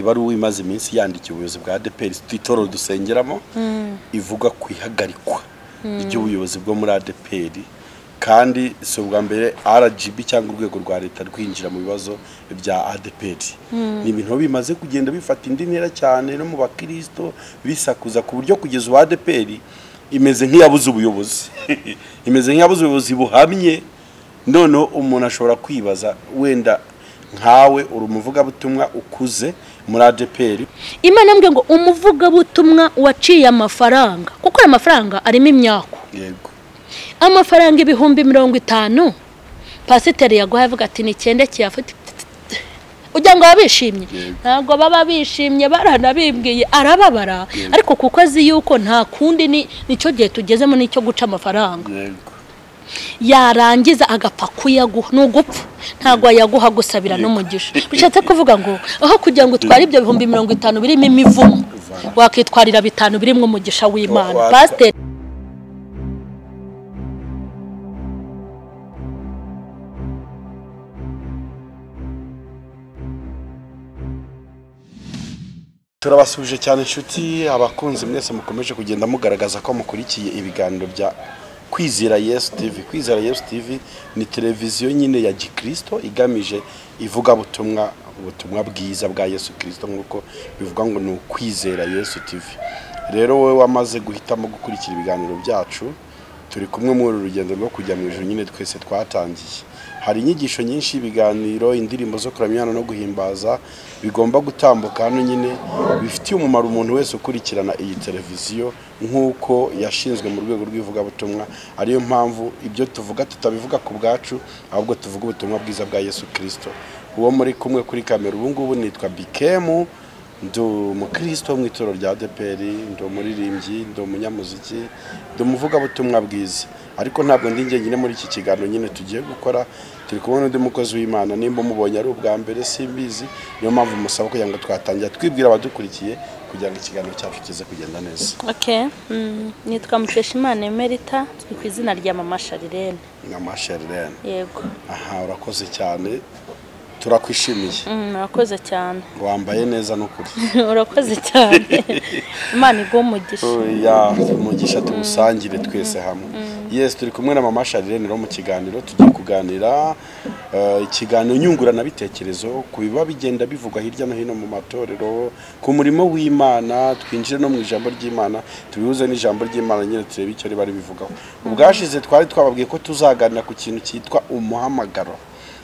ibaruwa imaze iminsi yandikiye ubuyobozi bwa ADPR itorero dusengeramo ivuga ku ihagarikwa ry'ubuyobozi bwo muri ADPR kandi si ubwa mbere RGB cyangwa urwego rwa leta rwinjira mu bibazo bya ADPR ni ibintu bimaze kugenda bifata indi ntera cyane no mu bakristo bisakuza ku buryo kugeza ubu ADPR imeze nk'iyabuze ubuyobozi. Imeze nk'iyabuze ubuyobozi buhamye. Noneho umuntu ashobora kwibaza wenda nkawe uri umuvugabutumwa ukuze muri ADPR imana mbwe ngo umuvugabutumwa waciye amafaranga. Kuko aya mafaranga arimo imyaku yego. Amafaranga ibihumbi mirongo itanu. Pasiteri yaguhaye avuga ati ni icyenda kiyafite ugira ngo baba bishimye ntabwo baba bishimye baranabibwiye arababara. Ariko kuko azi yuko nta kundi ni ni cyo gihe tugezemo n'icyo guca amafaranga. Yego. Yarangiza agapfa kuyaguha. Ni ugupfa. Ntabwo yaguha gusabira n'umugisha. Bishatse kuvuga ngo aho kugira ngo utware ibyo bihumbi mirongo itanu birimo imivumo. Wakitwarira bitanu birimo umugisha w'imana. Pasiteri turabasuje cyane inshuti abakunzi mwese mukomeje kugenda mugaragaza ko mukurikiye ibiganiro bya kwizera yesu tv kwizera yesu tv ni televiziyo nyine ya gikristo igamije ivugabutumwa ubutumwa bwiza bwa yesu kirisito nk'uko bivuga ngo ni ukwizera yesu tv rero wowe wamaze guhitamo gukurikira ibiganiro byacu turi kumwe muri uru rugendo rwo kujya mu ijoro nyine twese twatangiye. Hari inyigisho nyinshi y'ibiganiro indirimbo zo kuramya no guhimbaza bigomba gutambuka hano nyine bifitiye umumaro umuntu wese ukurikirana iyi televiziyo nk'uko yashinzwe mu rwego rw'ivugabutumwa. Ariyo mpamvu ibyo tuvuga tutabivuga ku bwacu ahubwo tuvuga ubutumwa bwiza bwa yesu kirisito uwo muri kumwe kuri kamera ubu ngubu nitwa bikemu ndi umukristo mu itorero rya adeperi ndi umuririmbyi ndi umunyamuziki ndi umuvugabutumwa bwiza. Ariko ntabwo ndi njyenyine muri iki kiganiro nyine tugiye gukora. Turi kumwe n'undi mukozi w'imana nimba umubonye ari ubwa mbere simbizi. Niyo mpamvu musaba kugira ngo twatangira twibwira abadukurikiye kugira ngo ikiganiro cyacu kize kugenda neza. Okay. Mm, nitwa Mukeshimana Emerita turi ku izina rya Mama Sharirene nka masherirene yego. Aha urakoze cyane. Turakwishimiye Mm, urakoze cyane. Wambaye neza n'ukuri. Urakoze cyane. Imana iguha umugisha. Ya umugisha tuwusangire twese hamwe. yes turi kumwe na mama Charlene rero mu kiganiro tugiye kuganira eh, ikiganiro nyunguranabitekerezo ku biba bigenda bivugwa hirya no hino mu matorero ku murimo w'imana twinjire no mu ijambo ry'imana tubihuze n'ijambo ry'imana nyine turebe icyo riba ribivugaho ubwashize twari twababwiye ko tuzaganira ku kintu cyitwa umuhamagaro.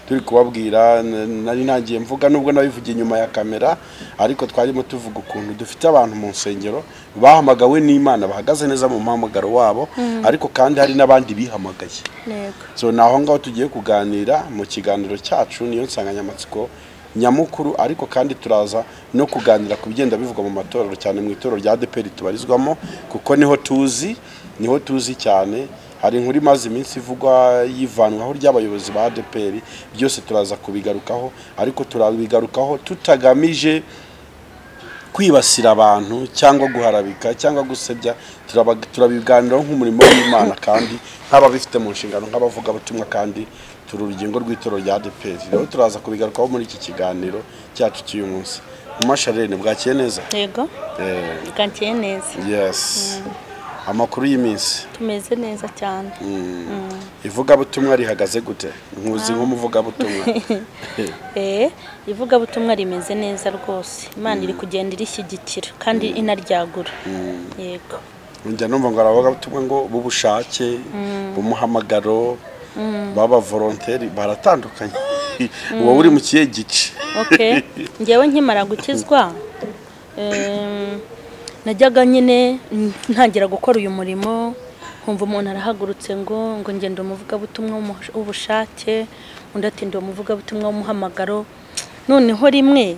Turi kubabwira nari ntagiye mvuga nubwo nabivugiye inyuma ya kamera ariko twarimo tuvuga ukuntu dufite abantu mu nsengero bahamagawe n'imana bahagaze neza mu muhamagaro wabo ariko kandi hari n'abandi bihamagaye. So ni aho ngaho tugiye kuganira mu kiganiro cyacu niyo nsanganyamatsiko nyamukuru ariko kandi turaza no kuganira ku bigenda bivugwa mu matorero cyane mu itorero rya ADPR tubarizwamo kuko ni ho tuzi ni ho tuzi cyane hari inkuru imaze iminsi ivugwa yivanwaho ry'abayobozi ba ADPR byose turaza kubigarukaho ariko turabigarukaho tutagamije kwibasira abantu cyangwa guharabika cyangwa gusebya. Turabiganiraho nk'umurimo w'imana kandi nk'ababifite mu nshingano nk'abavugabutumwa kandi turi urugingo rw'itorero rya ADPR rero turaza kubigarukaho muri iki kiganiro cyacu cy'uyu munsi. Mama Charlene bwakiye neza? Yego. Eh, bwakiye neza. Yes. Amakuru y'iminsi. Tumeze neza cyane. Ivugabutumwa rihagaze gute? Nkuzi nk'umuvugabutumwa. Eh ivugabutumwa rimeze neza rwose. Imana iri kugenda irishyigikira kandi inaryagura. Yego. Njya numva ngo abavugabutumwa ngo b'ubushake b'umuhamagaro baba volonteri baratandukanye. Wowe uri mu kihe gice ngewe nkimara gukizwa najyaga nyine ntangira gukora uyu murimo nkumva umuntu arahagurutse ngo ngo ngende umuvugabutumwa w'ubushake undi ati ndi umuvugabutumwa w'umuhamagaro. Noneho rimwe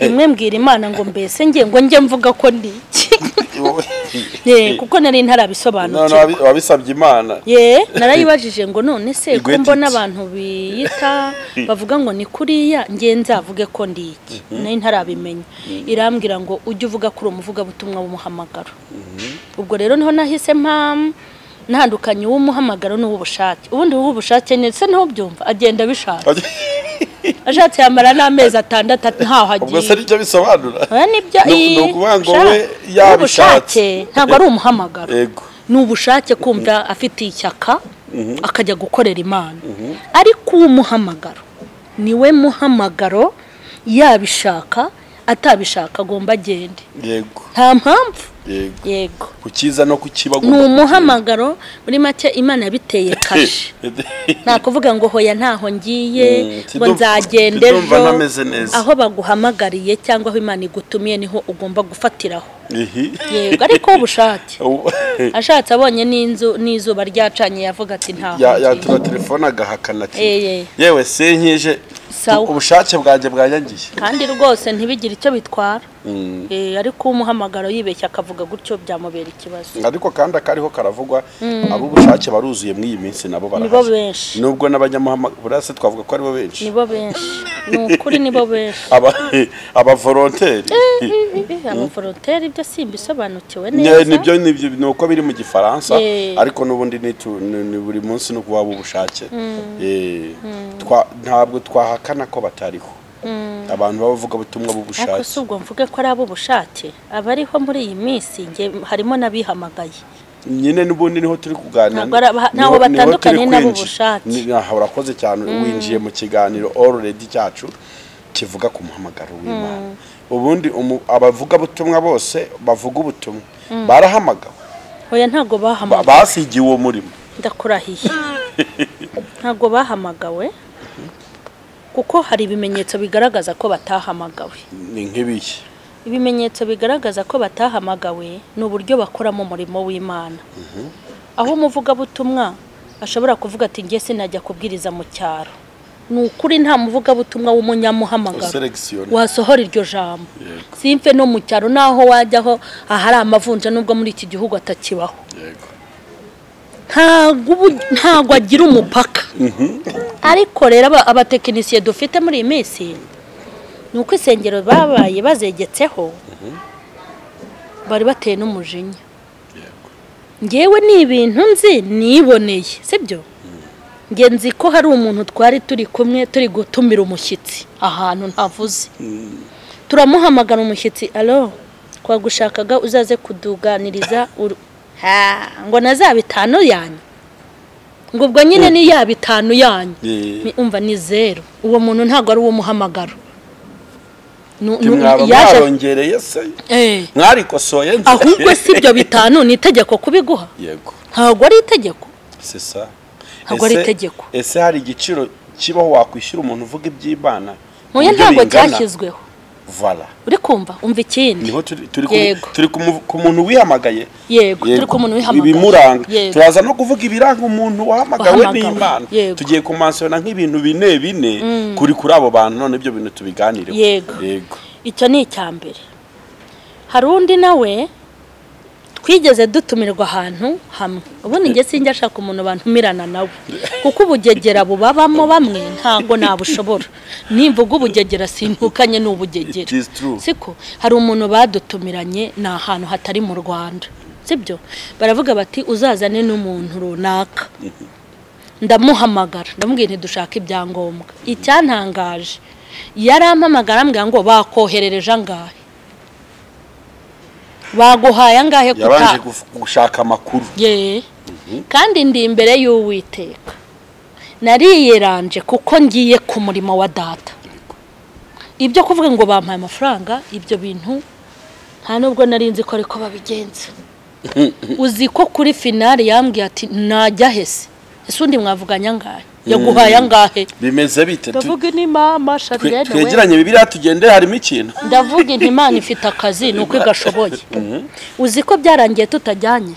rimwe mbwira imana ngo mbese nge ngo njye mvuga ko ndi iki? Kuko nari ntarabisobanukirwa. Wabi- wabisabye imana. Ye narayibajije ngo none se ko mbona abantu biyita bavuga ngo ni kuriya nge nzavuge ko ndi iki? Nari ntarabimenya. Irambwira ngo ujye uvuga ko uri umuvugabutumwa w'umuhamagaro. Ubwo rero ni ho nahise mpam ntandukanye uw'umuhamagaro n'uw'ubushake. Ubundi uw'ubushake ndetse ni ho byumva agenda abishaka. ashatse yamara n'amezi atandatu ntaho ubwo se agiye ni cyo bisobanura? Oya ni byo Ni- ni ukuvuga ngo we yabishatse. ntabwo ari umuhamagaro. Ni ubushake kumva afitiye ishyaka akajya gukorera imana. Ariko uwo muhamagaro ni we muhamagaro yabishaka atabishaka agomba agende. Yego. Nta mpamvu. Yego. Yego. Ku cyiza no ku kiba ni umuhamagaro muri make imana yabiteye kashe nta kuvuga ngo hoya ntaho ngiye Mm, ngo tidumva ejo aho baguhamagariye cyangwa aho imana igutumiye ni ho ugomba gufatiraho. Yego ariko ubushake Ubu- ashatse abonye n'inzu n'izuba ryacanye yavuga ati ntaho yatura telefone agahakana ati Eh, eh. yewe sinkije Sawa. Ubushake bwanjye bwanyangiye kandi rwose ntibigire icyo bitwara. Mm. Eh, ariko umuhamagaro yibeshya akavuga gutyo byamubera ikibazo. Ariko kandi akariho karavugwa ab'ubushake baruzuye muri iyi minsi nabo barahari nubwo n'abanyamuhamagara buriya se twavuga ko ari bo benshi. Nibo benshi. Ni ukuri nibo benshi. Aba abavolonteri. Abaforonteri ibyo simbisobanukiwe Nye- neza. Nibyo ni byo ni uko biri mu gifaransa ariko n'ubundi ni buri munsi ni ukuba ubushake. Eh, twa- ntabwo twahakana ko batariho. Abantu b'abavugabutumwa b'ubushake si ubwo mvuge ko ari ab'ubushake. Abariho muri iyi minsi harimo n'abihamagaye. Nyine n'ubundi ni ho turi kuganira. Ntaho batandukanye n'ab'ubushake. Urakoze cyane. Winjiye mu kiganiro already cyacu kivuga ku muhamagaro w'imana. Ubundi umu- abavugabutumwa bose bavuga ubutumwa. Barahamagawe. Oya ntabwo Ba- bahamagawe. Basigiye uwo murimo ndakurahiye. Ntabwo bahamagawe. Kuko hari ibimenyetso bigaragaza ko batahamagawe. Ni nk'ibihe ibimenyetso bigaragaza ko batahamagawe ni uburyo bakoramo umurimo w'imana. Aho umuvugabutumwa ashobora kuvuga ati njye sinajya kubwiriza mu cyaro. Ni ukuri nta muvugabutumwa w'umunyamuhamagaro wasohora iryo jambo. Simfe no mu cyaro naho wajyaho ahari amavunja nubwo muri iki gihugu atakibaho. Ntago agira umupaka. Ariko rero aba- abatekinisiye dufite muri iyi minsi ni uko insengero babaye bazegetseho bari bateye n'umujinya. Ngewe ni ibintu nzi niboneye sibyo? Nge nzi ko hari umuntu twari turi kumwe turi gutumira umushyitsi ahantu ntavuze. Turamuhamagara umushyitsi alo twagushakaga uzaze kuduganiriza ngo na za bitanu yanyu. Ngo ubwo nyine ni ya bitanu yanyu. Umva ni zeru. Uwo muntu ntabwo ari uwo muhamagaro. Mwarongereye se Eh, mwarikosoye nzi. ahubwo si ibyo bitanu ni itegeko kubiguha. Yego. Ntabwo ari itegeko. Ntabwo ari itegeko. ese hari igiciro kibaho wakwishyura umuntu uvuga iby'imana? Ntabwo cyashyizweho. Uri kumva umva ikindi? Niho turi turi ku- muntu wihamagaye. Yego turi ku muntu wihamagaye. Ibimuranga. Turaza no kuvuga ibiranga umuntu wahamagawe n'imana. Tugiye kumansiyona nk'ibintu bine bine kuri kuri abo bantu none ibyo bintu tubiganireho Yego. yego. Icyo ni icya mbere hari undi nawe twigeze dutumirwa ahantu hamwe. Ubundi njye sinjya ashaka umuntu bantumirana nawe. Kuko ubugegera bubabamo bamwe ntabwo nabushobora. Nimvuga ubugegera sintukanye ni ubugegera It is true. siko hari umuntu badutumiranye ni ahantu hatari mu rwanda. Sibyo baravuga bati uzazane n'umuntu runaka. Ndamuhamagara. Ndamubwira ntidushaka ibyangombwa. Icyantangaje yarampamagara ambwira ngo bakoherereje angahe? Baguhaye angahe yabanje kuta guf- gushaka amakuru. Ye. Kandi ndi imbere y'uwiteka. Nariyeranje kuko ngiye ku murimo wa data. Ibyo kuvuga ngo bampaye amafaranga ibyo bintu nta nubwo nari nzi ko ariko babigenza. Uzi ko kuri finale yambwiye ati najya hese ese undi mwavuganye angahe yaguhaye angahe? Bimeze bite? Ndavuga ni mama we twegeranye bibiriya tugende harimo ikintu. Ndavuga inti imana ifite akazi ni uko igashoboye. Uzi ko byarangiye tutajyanye?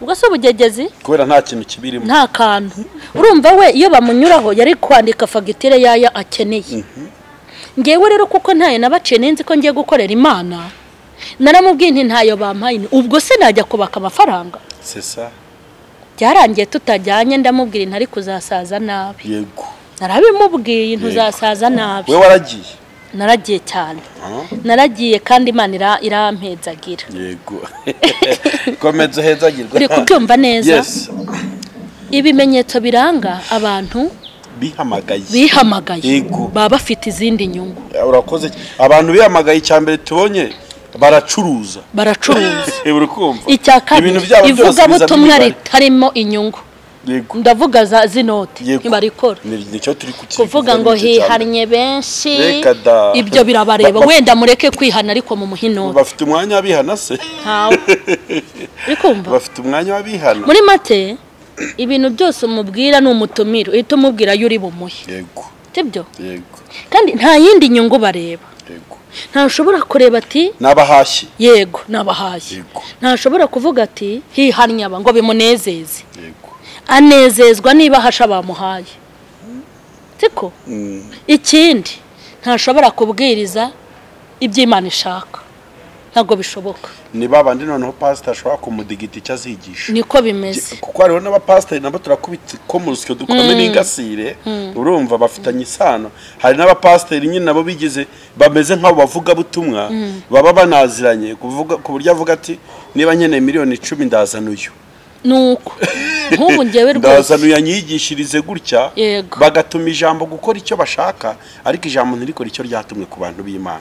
Ubwo si ubugegezi? Kubera nta kintu kibirimo. Nta kantu. Urumva we iyo bamunyuraho yari kwandika fagitire yaya akeneye. Ngewe rero kuko ntayo nabaciye nzi ko ngiye gukorera imana naramubwiye nti ntayo bampaye. Ubwo se najya kubaka amafaranga? C'est ça. Byarangiye tutajyanye ndamubwira inti ari kuzasaza nabi. Yego. Narabimubwiye ntuzasaza nabi. We waragiye? Naragiye cyane. Naragiye kandi imana ira- irampezagira. Yego. Komeza uhezagirwe. Uri kubyumva neza? Ibimenyetso biranga abantu bihamagaye. bihamagaye. Yego. baba bafite izindi nyungu. Urakoze. Abantu bihamagaye icya mbere tubonye baracuruza. Baracuruza. Kumva. Icya kabiri ivugabutumwa ritarimo inyungu. Ndavuga za zinoti ntibarikora kuvuga ngo hihannye benshi ibyo birabareba. Ba- ba- wenda mureke kwihana ariko mu muhinoti bafite umwanya w'abihana se? Ntawe. Kumva? Bafite umwanya w'abihana. Muri make ibintu byose umubwira ni umutumire uhita umubwira ayo uri bumuhe. Yego. Kandi nta yindi nyungu bareba. Yego. Ntashobora kureba ati n'abahashyi yego nabahashye. Ntashobora kuvuga ati hihannye aba ngo bimunezeze. Yego. Anezezwa niba hasha bamuhaye. Siko? Mm, ikindi ntashobora kubwiriza ibyo Imana ishaka. Ntabwo bishoboka. Ni babandi noneho pasita ashobora kumudigita icyo azigisha. Niko bimeze. Kuko hariho n'abapasiteri nabo turakubita ko mu rusyo dukome n'ingasire urumva bafitanye isano. Hari n'abapasiteri nyine nabo bigize bameze nk'abo bavugabutumwa baba banaziranye ku buryo avuga ati niba nkeneye miliyoni icumi ndazana uyu. Nuko. Nk'ubu ngewe rwose. Ndazana uyu anyigishirize gutya bagatuma ijambo gukora icyo bashaka ariko ijambo ntirikore icyo ryatumwe ku bantu b'imana.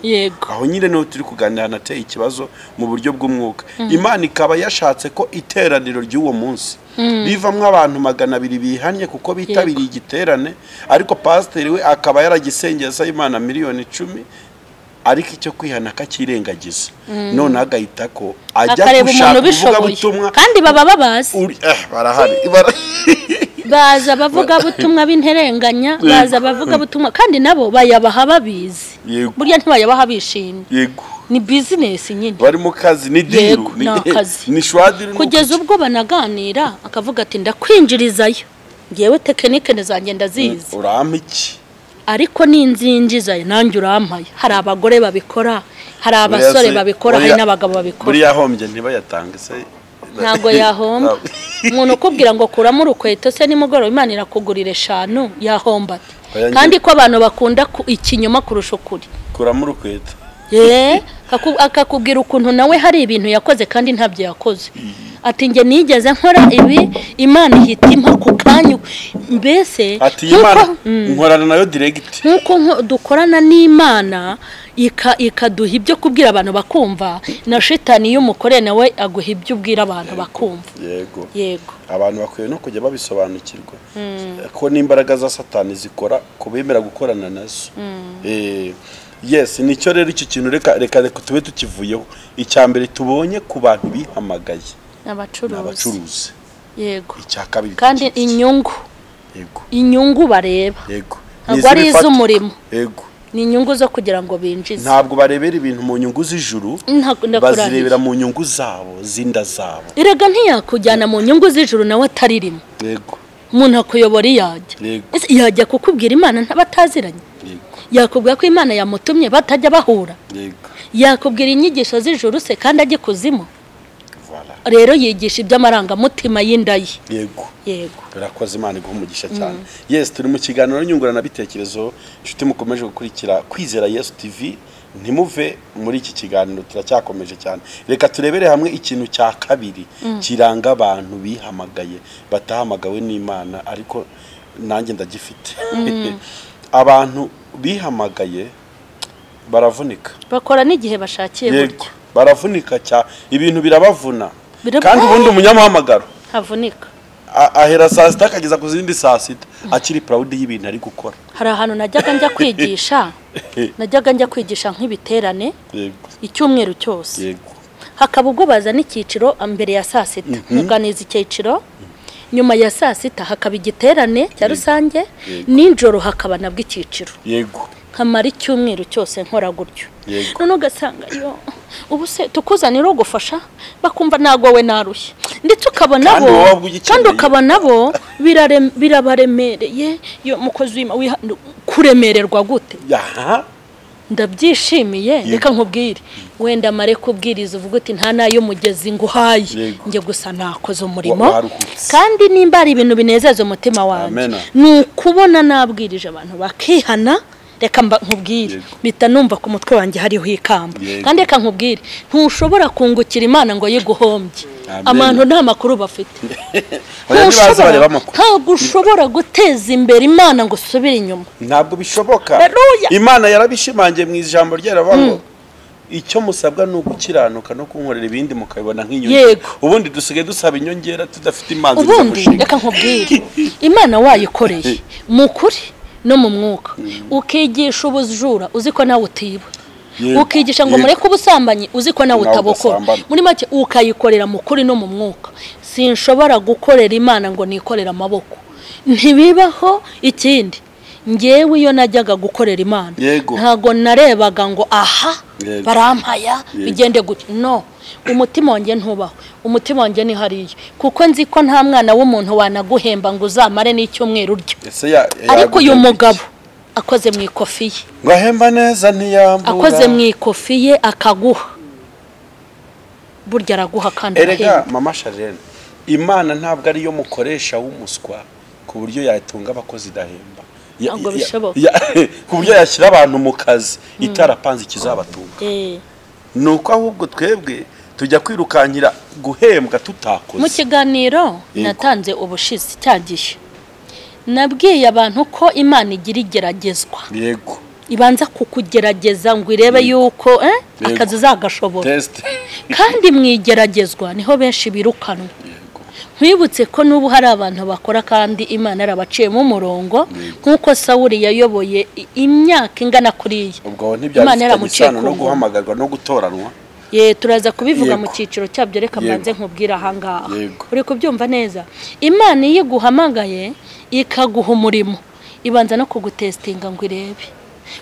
Aho nyine ni ho turi kuganira hanateye ikibazo mu buryo bw'umwuka. Imana ikaba yashatse ko iteraniro ry'uwo munsi. Rivamo abantu magana abiri bihannye kuko bitabiriye igiterane ariko pasiteri we akaba yaragisengeye asaba imana miliyoni icumi ariko icyo kwihana akakirengagiza noneho agahita ko ajya gushaka ubuvugabutumwa kandi baba babazi. Eh barahari. Bara- baza abavugabutumwa b'interenganya baza abavugabutumwa kandi nabo bayabaha babizi. Burya ntibayabaha bishimye. Yego. Ni bizinesi nyine. Bari mu kazi ni diru ni akazi. kugeza ubwo banaganira akavuga ati ndakwinjirizayo. Ngewe tekinike zanjye ndazizi. Urampa iki ariko ninzinjizayo nanjye urampaye. Hari abagore babikora hari abasore babikora hari n'abagabo babikora. buriya ahombye ntibayatange se. Ntabwo yahomba. Umuntu ukubwira ngo kuramo urukweto se nimugoroba imana irakugurira eshanu yahomba kandi ko abantu bakunda ku- ikinyoma kurusha ukuri. Kuramo urukweto. Ye kaku- akakubwira ukuntu nawe hari ibintu yakoze kandi ntabyo yakoze. Ati njye nigeze nkora ibi imana ihita impa ku kanya. Mbese Mm. nkorana na yo diregiti nk'uko dukorana n'imana ika- ikaduha ibyo kubwira abantu bakumva na shitani iyo umukoreye nawe aguha ibyo ubwira abantu bakumva. Yego. Yego. Abantu bakwiye no kujya babisobanukirwa. Ko n'imbaraga za satani zikora ku bemera gukorana na zo. Eh, yes ni cyo rero icyo kintu reka reka reka tube tukivuyeho. Icya mbere tubonye ku bantu bihamagaye. Ni abacuruzi. Yego. Icya kabiri kandi inyungu. Yego. Inyungu bareba. Yego. Ntabwo ari iz'umurimo. Yego. Ni inyungu zo kugira ngo binjize. Ntabwo barebera ibintu mu nyungu z'ijuru bazirebera mu nyungu zabo z'inda zabo. Erega ntiyakujyana mu nyungu z'ijuru nawe ataririmo yego. Umuntu akuyobora iyo yajya yajya kukubwira imana bataziranye yego. Yakubwira ko imana yamutumye batajya bahura. Yakubwira inyigisho z'ijuru se kandi ajya ikuzimu rero yigisha iby'amarangamutima y'inda ye yego. Yego. Birakoze imana iguha umugisha cyane. Yes turi mu kiganiro nyunguranabitekerezo. Inshuti mukomeje gukurikira kwizera yesu tv ntimuve muri iki kiganiro turacyakomeje cyane. Reka turebere hamwe ikintu cya kabiri kiranga abantu bihamagaye batahamagawe n'imana ariko nanjye ndagifite. Abantu bihamagaye baravunika. Bakora n'igihe bashakiye burya baravunika cyane ibintu birabavuna Birab- kandi ubundi umunyamuhamagaro havunika. Ahera saa sita akageza ku zindi saa sita. Akiri purawudi y'ibintu ari gukora. Hari ahantu najyaga njya kwigisha. Najyaga njya kwigisha nk'ibiterane. Icyumweru cyose. Hakaba ubwo bazana icyiciro mbere ya saa sita. Nkuganiza icyiciro nyuma ya saa sita hakaba igiterane cya rusange nijoro hakaba nabwo icyiciro. Yego. Nkamara icyumweru cyose nkora gutyo. Yego. noneho ugasanga yo ubu se tukuzanira ugufasha bakumva ntabwo we narushye. Ndetse ukabona bo kandi ukabona bo birabaremereye yo mukozi wiha- kuremererwa gute? Ndabyishimiye reka nkubwire. Wenda mare kubwiriza uvuga uti nta na yo mugezi nguhaye. Njye gusa nakoze umurimo. Kandi nimba hari ibintu binezeza umutima wanjye. Ni ukubona nabwirije abantu bakihana reka mba nkubwire. Mpita numva ku mutwe wanjye hariho ikamba. Kandi reka nkubwire ntushobora kungukira imana ngo yiguhombye abantu nta makuru bafite. Ntabwo ushobora guteza imbere imana ngo usubire inyuma. Ntabwo bishoboka. Imana yarabishimangiye mu ijambo rye aravuga ngo icyo musabwa ni ugukiranuka no kunkorera ibindi mukabibona Yego. ubundi dusigaye dusaba inyongera tudafite imanza ubundi reka nkubwire. Imana wayikoreye mu kuri no mu mwuka. Ukigisha ubujura uzi ko nawe utiba ukigisha ngo mureke ubusambanyi uzi ko nawe utabukora. muri make ukayikorera mu kuri no mu mwuka. Sinshobora gukorera imana ngo nikorere amaboko. Ntibibaho ikindi. Ngewe iyo najyaga gukorera imana. Ntago narebaga ngo aha barampaya bigende gutya. No umutima wanjye ntubaho. Umutima wanjye ni hariya. Kuko nzi ko nta mwana w'umuntu wanaguhemba ngo uzamare n'icyumweru ya- ariko uyu mugabo akoze mu ikofi ye ngo ahemba neza ntiyambura. Akoze mu ikofi ye akaguha. Burya araguha kandi erega mama sharene imana ntabwo ariyo mukoresha w'umuswa ku buryo yatunga abakozi idahemba. Ntabwo bishoboka. ku buryo yashyira abantu mu kazi itarapanze ikizabatunga. Eh, ni uko ahubwo twebwe tujya kwirukankira guhembwa mu tutakoze kiganiro Yego. natanze ubushize cya gihe nabwiye abantu ko imana igira igeragezwa. Yego. Ibanza kukugerageza ngo irebe yuko eh, akazi uzagashobora kandi mu igeragezwa ni ho benshi birukanwa. Nkwibutse ko n'ubu hari abantu bakora kandi imana yarabaciyemo umurongo nk'uko sawuri yayoboye imyaka ingana kuriya ubwo Imana yaramuciye no guhamagarwa no gutoranwa ye turaza kubivuga mu cyiciro cyabyo reka mbanze nkubwire ahangaha uri kubyumva neza. Imana iyo iguhamagaye ikaguha umurimo. Ibanza no kugutesitinga ngo irebe.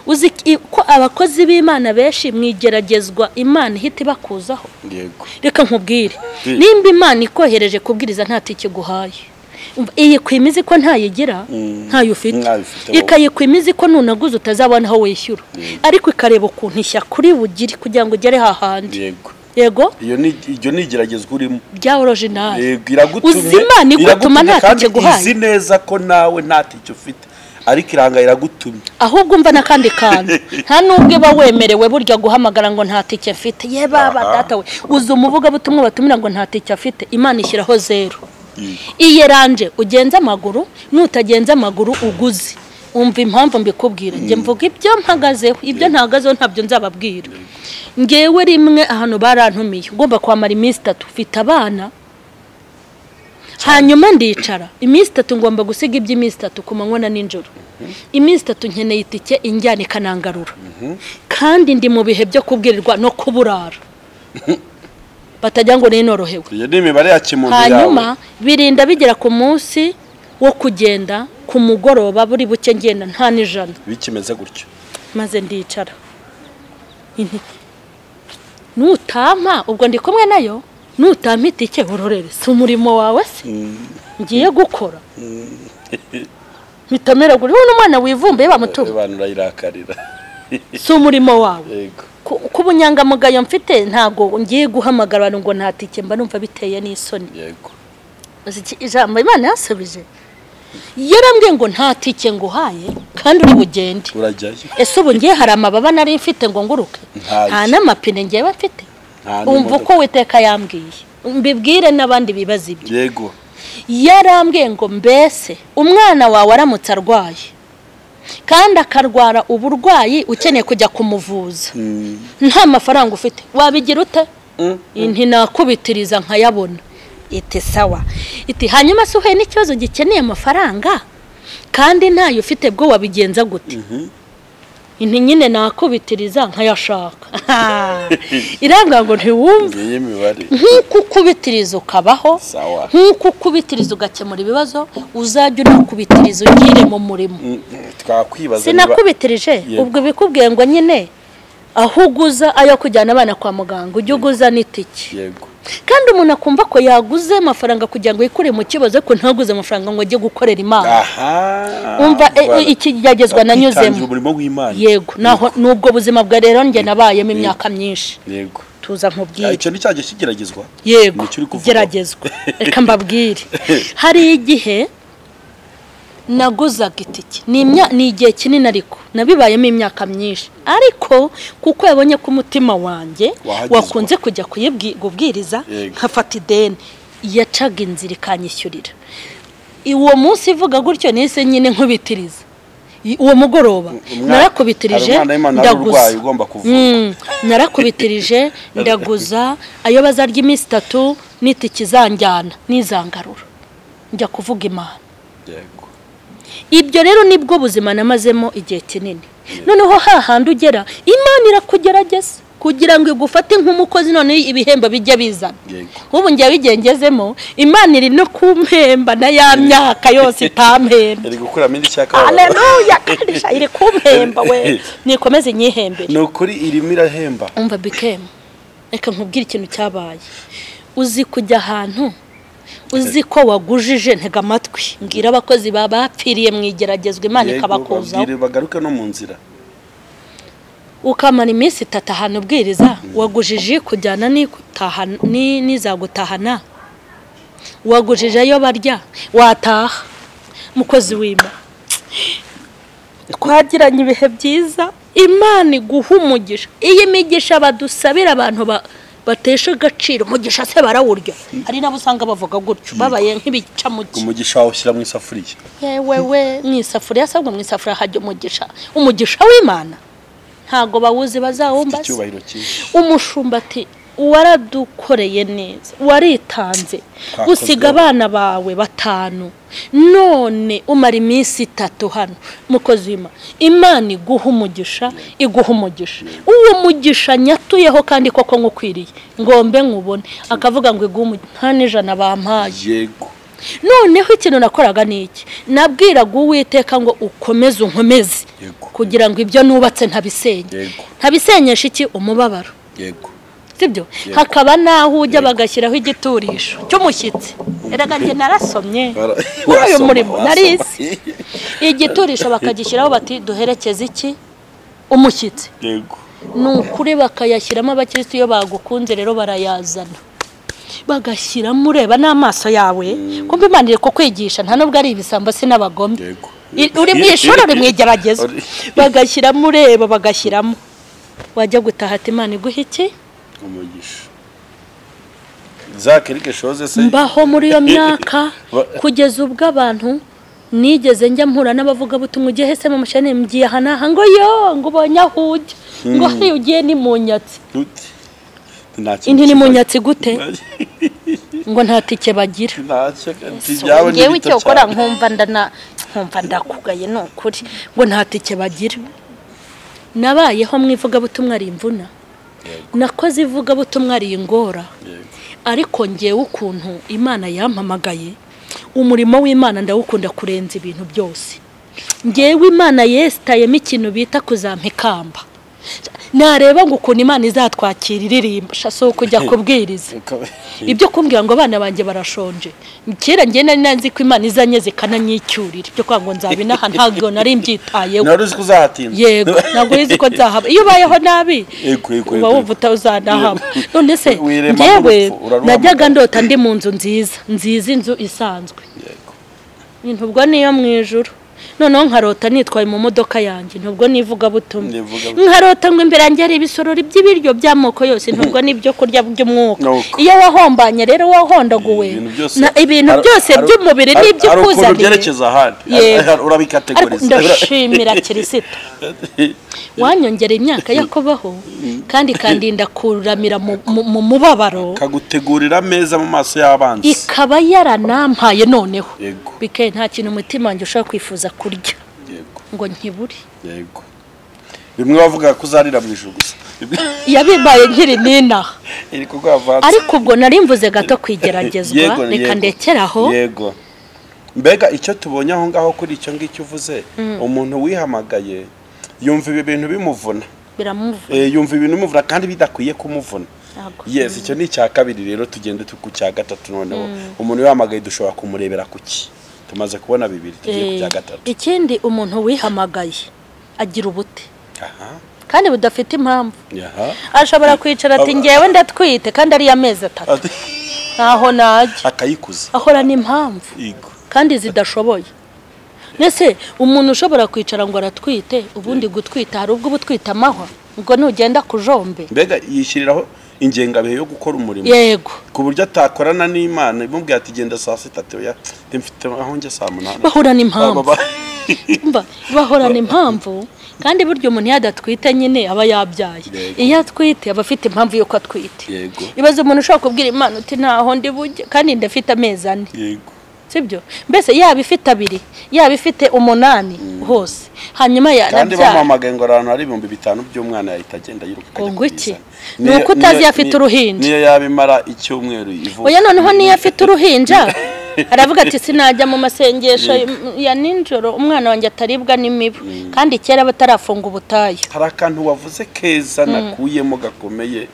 Uzi ko abakozi b'imana benshi mu igeragezwa imana ihita ibakuzaho? Yego. Reka nkubwire. Nimba imana ikohereje kubwiriza nta tike iguhaye Umva, iyi kwimizi ko ntayigira? Mm. ntayo ufite. Ikayikwimizi ko nunaguze utazabona aho wishyura. Ariko ikareba ukuntu ishya kuri bugiri kugira ngo ugere hahandi yego. Yego? Iyo ni iryo ni igeragezwa urimo. Bya orojinali yego iragutumye Uzi kandi izi neza ko nawe nta tike ufite. Ariko iranga iragutumye. Ahubwo umva n'akandi kantu. Nta n'ubwo iba wemerewe burya guhamagara ngo nta tike mfite. Ye baba data we. Uzi umuvugabutumwa batumira ngo nta tike afite. Imana ishyiraho zeru. Iyeranje ugenze amaguru nutagenze amaguru uguze. Umva impamvu mbikubwira. Njye mvuga ibyo mpagazeho. Ibyo ntahagazeho ntabyo nzababwira. Ngewe rimwe ahantu barantumiye. Ugomba kwamara iminsi itatu. Ufite abana hanyuma ndicara. Iminsi itatu ngomba gusiga iby'iminsi itatu ku manywa na nijoro. Iminsi itatu nkeneye itike injyana ikanangarura. Kandi ndi mu bihe byo kubwirirwa no kuburara. Batagira ngo ninorohewe. Iyo ni imibare ya kimuntu yawe. Hanyuma birinda bigera ku munsi wo kugenda ku mugoroba buri buke ngenda nta n'ijana. Bikimeze gutyo. Maze ndicara. Nutampa ubwo ndi kumwe na yo nutampa itike urorere si umurimo wawe se? Ngiye gukora. Mpitameragura wowe n'umwana wivumbuye bamutuye abantu urayirakarira si umurimo wawe. Ku bunyangamugayo mfite ntabwo ngiye guhamagara abantu ngo nta tike mba numva biteye n'isoni. Yego. Ijambo imana yasubije. Yarambwiye ngo nta tike nguhaye kandi uri bugende ese ubu ngiye hari amababa nari mfite ngo nguruke? Nta n'amapine ngewe mfite umva uko witeka yambwiye. Mbibwire n'abandi bibaza ibyo. Yego. Yarambwiye ngo mbese umwana wawe aramutse arwaye? Kandi akarwara uburwayi ukeneye kujya kumuvuza. Mm. nta mafaranga ufite. Wabigira ute? Mm. ntinakubitiriza nkayabona. Iti sawa. Iti hanyuma se uhuye n'ikibazo gikeneye amafaranga? Kandi ntayo ufite bwo wabigenza gute? Inti nyine nakubitiriza nkayashaka. Irambwira ngo ntiwumve. Nk'uko ukubitiriza ukabaho nk'uko ukubitiriza ugakemura ibibazo uzajya unakubitiriza ugire mu murimo. Mm, sinakubitirije ubwo bikubwiye ngo nyine aho uguza ayo kujyana abana kwa muganga ujye uguza n'itike yego. Kandi umuntu akumva ko yaguze amafaranga kugira ngo yikure mu kibazo ariko ntaguze amafaranga ngo ajye gukorera imana. Aha. Umva e- e- ikigeragerezwa nanyuzemo yego. Naho nubwo buzima bwa rero njye nabayemo imyaka myinshi. Yego. Tuza nkubwire icyo ni cyagiye kigeragezwa yego. Geragezwa reka mbabwire. Hari igihe naguzaga itike. Ni imya- ni igihe kinini ariko. Nabibayemo imyaka myinshi. Ariko kuko yabonye ko umutima wanjye wakunze kujya kubwiriza nkafata ideni. Yacaga inzira ikanyishyurira. Uwo munsi ivuga gutyo nise nyine nkubitiriza. Uwo mugoroba narakubitirije kuvurwa. Mm, narakubitirije ndaguza. Ayo bazarya iminsi itatu n'itike izanjyana n'izangarura. Njya kuvuga imana. Ibyo rero ni bwo buzima namazemo igihe kinini. Noneho hahandi ugera imana irakugerageza kugira ngo igufate nk'umukozi noneho ibihembo bijya bizana. Nk'ubu ngiye bigengezemo imana iri no kumpemba na ya myaka yose itampemba. Iri gukuramo indi cyaka aleluya iri kumpemba we. Nikomeze nyihembere ni ukuri irimo irahemba. Umva bikemu reka nkubwire ikintu cyabaye. Uzi kujya ahantu uzi ko wagujije? Ntega amatwi. Mbwira abakozi baba bapfiriye mu igeragezwa imana ikabakuzaho. bagaruke no mu nzira. Ukamara iminsi itatu ahantu ubwiriza. Wagujije kujyana n'izagutahana. Wagujije ayo barya? Wataha. Mukozi w'ima twagiranye ibihe byiza? Imana iguha umugisha. Iyi migisha badusabira abantu ba- batesha agaciro. Umugisha se barawurya. Hari n'abo usanga bavuga gutyo. Babaye nk'ibicamuke umugisha wawe ushyira mu isafuriya. Yewe we. Mu isafuriya asabwa mu isafuriya hajya umugisha. Umugisha w'imana. Ntabwo bawuzi bazawumbaza umushumba ati waradukoreye neza waritanze. Twakozwe. usiga abana bawe batanu. None umara iminsi itatu hano. Mukozi w'imana imana iguha umugisha iguha umugisha. Uwo mugisha nyatuyeho kandi koko nkukwiriye. Ngombe nkubone. Akavuga ngo iguhe umugisha. Nta n'ijana bampaye. Yego. Noneho ikintu nakoraga ni iki? Nabwiraga uwiteka ngo ukomeze unkomeze. Kugira ngo ibyo nubatse ntabisenye. Yego. ntabisenyesha iki? Umubabaro. Yego. Sibyo? Hakaba n'aho ujya bagashyiraho igiturisho cy'umushyitsi. Njye narasomye. Muri uyu murimo narizi igiturisho bakagishyiraho bati duherekeze iki? Umushyitsi. Ni ukuri bakayashyiramo abakirisitu iyo bagukunze rero barayazana. Bagashyiramo ureba n'amaso yawe. Kumva imana iri kukwigisha nta nubwo ari ibisambo si n'abagome. Uri mu ishuri uri mu igerageza. Bagashyiramo ureba bagashyiramo. Wajya gutaha ati imana iguha iki? Umugisha. Zake rike shoze se mbaho muri iyo myaka Ba- kugeza ubwo abantu nigeze njya mpura n'abavugabutumwa ugiye hese mu mashini mgiye aha n'aha? Ngo yo ngo ubonye aho ujya. Ngo hariya ugiye ni mu nyatsi indi ni mu nyatsi gute? Ngo nta tike bagira. Ngewe icyo ukora nkumva ndana nkumva ndakugaye ni ukuri ngo nta tike bagira. Nabayeho mu ivugabutumwa ari imvuna. Nakoze ivugabutumwa ari ingora Yego. ariko ngewe ukuntu imana yampamagaye umurimo w'imana ndawukunda kurenza ibintu byose. Ngewe imana yesitayemo ikintu bita kuzampa ikamba nareba ngo ukuntu imana izatwakira iririmba. Si ukujya kubwiriza. Ibyo kumbwira ngo abana banjye barashonje. Kera njye nari nanzi ko imana izanye zikananyicyurira ibyo kuvuga ngo nzabinaha ntabwo nari mbyitayeho. Nari uzi ko uzahatinda yego ntabwo uzi ko nzahaba iyo ubayeho nabi uba wumva utazanahaba none se uraruhamagara. najyaga ndota ndi mu nzu nziza. Nziza inzu isanzwe. Yego. ntubwo niyo mu ijuru. Noneho nkarota nitwaye mu modoka yanjye ntubwo nivugabutumwa nkarota ngo imbere yanjye hari ibisorori by'ibiryo by'amoko yose ntubwo n'ibyo kurya by'umwuka. Iyo wahombanye rero wahondaguwe Ibintu byose- by'umubiri hari- n'ibyo hari ukuntu ukuzaniye byerekeza ahandi. Yego. ariko urabikategoriza ndashimira kirisito wanyongera imyaka yo kubaho kandi kandinda kuramira mu- mu mu mubabaro. Kagutegurira ameza mu maso y'abanzi ikaba yaranampaye noneho. Bike nta kintu umutima wanjye ushobora kwifuza kurya. Ngo nkibure yego. Bimwe bavuga ko uzarira mu ijuru gusa. Yabibaye nkiri kugwavanze ariko ubwo nari mvuze gato kwigeragezwa reka ndekeraho. Yego. Mbega icyo tubonye aho ngaho kuri icyo ngicyo uvuze? Umuntu wihamagaye yumva ibi bintu bimuvuna. Eh, yumva ibintu bimuvuna kandi bidakwiye kumuvuna. Ntabwo. yes icyo ni icya kabiri rero tugende tu- ku cya gatatu noneho. Umuntu wihamagaye dushobora kumurebera ku ki? Tumaze kubona bibiri tugiye ku Eh, cya gatatu. ikindi umuntu wihamagaye agira ubute kandi budafite impamvu. Ashobora kwicara ati ngewe ndatwite kandi ari amezi atatu. Ntaho najya. Akayikuza ahorana impamvu. Kandi zidashoboye. Mbese umuntu ushobora kwicara ngo aratwite ubundi gutwita hari ubwo uba amahwa. Ubwo ntugenda ku jombe mbega yishyiriraho ingengabihe yo gukora umurimo. Yego. Ku buryo atakorana n'imana imubwira ati genda saa sita ati oya mfite aho njya saa munani. Bahorana impamvu Mba, bahorana impamvu kandi burya umuntu iyo adatwite nyine aba yabyaye. Iyo atwite aba afite impamvu y'uko atwite. Yego. Ibaze umuntu ushobora kubwira imana uti ntaho ndi bujye kandi ndafite amezi ane. Yego. Sibyo? Mbese yaba ifite abiri yaba ifite umunani hose. Hanyuma kandi bamuhamagaye ngo ahantu hari ibihumbi bitanu by'umwana yahita agenda yiruka akajya iki? Ni uko utazi iyo afite uruhinja. niyo yaba imara icyumweru ivuka. Oya noneho niyo afite uruhinja? Aravuga ati sinajya mu masengesho ya nijoro umwana wanjye ataribwa n'imibu. Kandi kera batarafunga ubutayu. Hari akantu wavuze keza nakuyemo gakomeye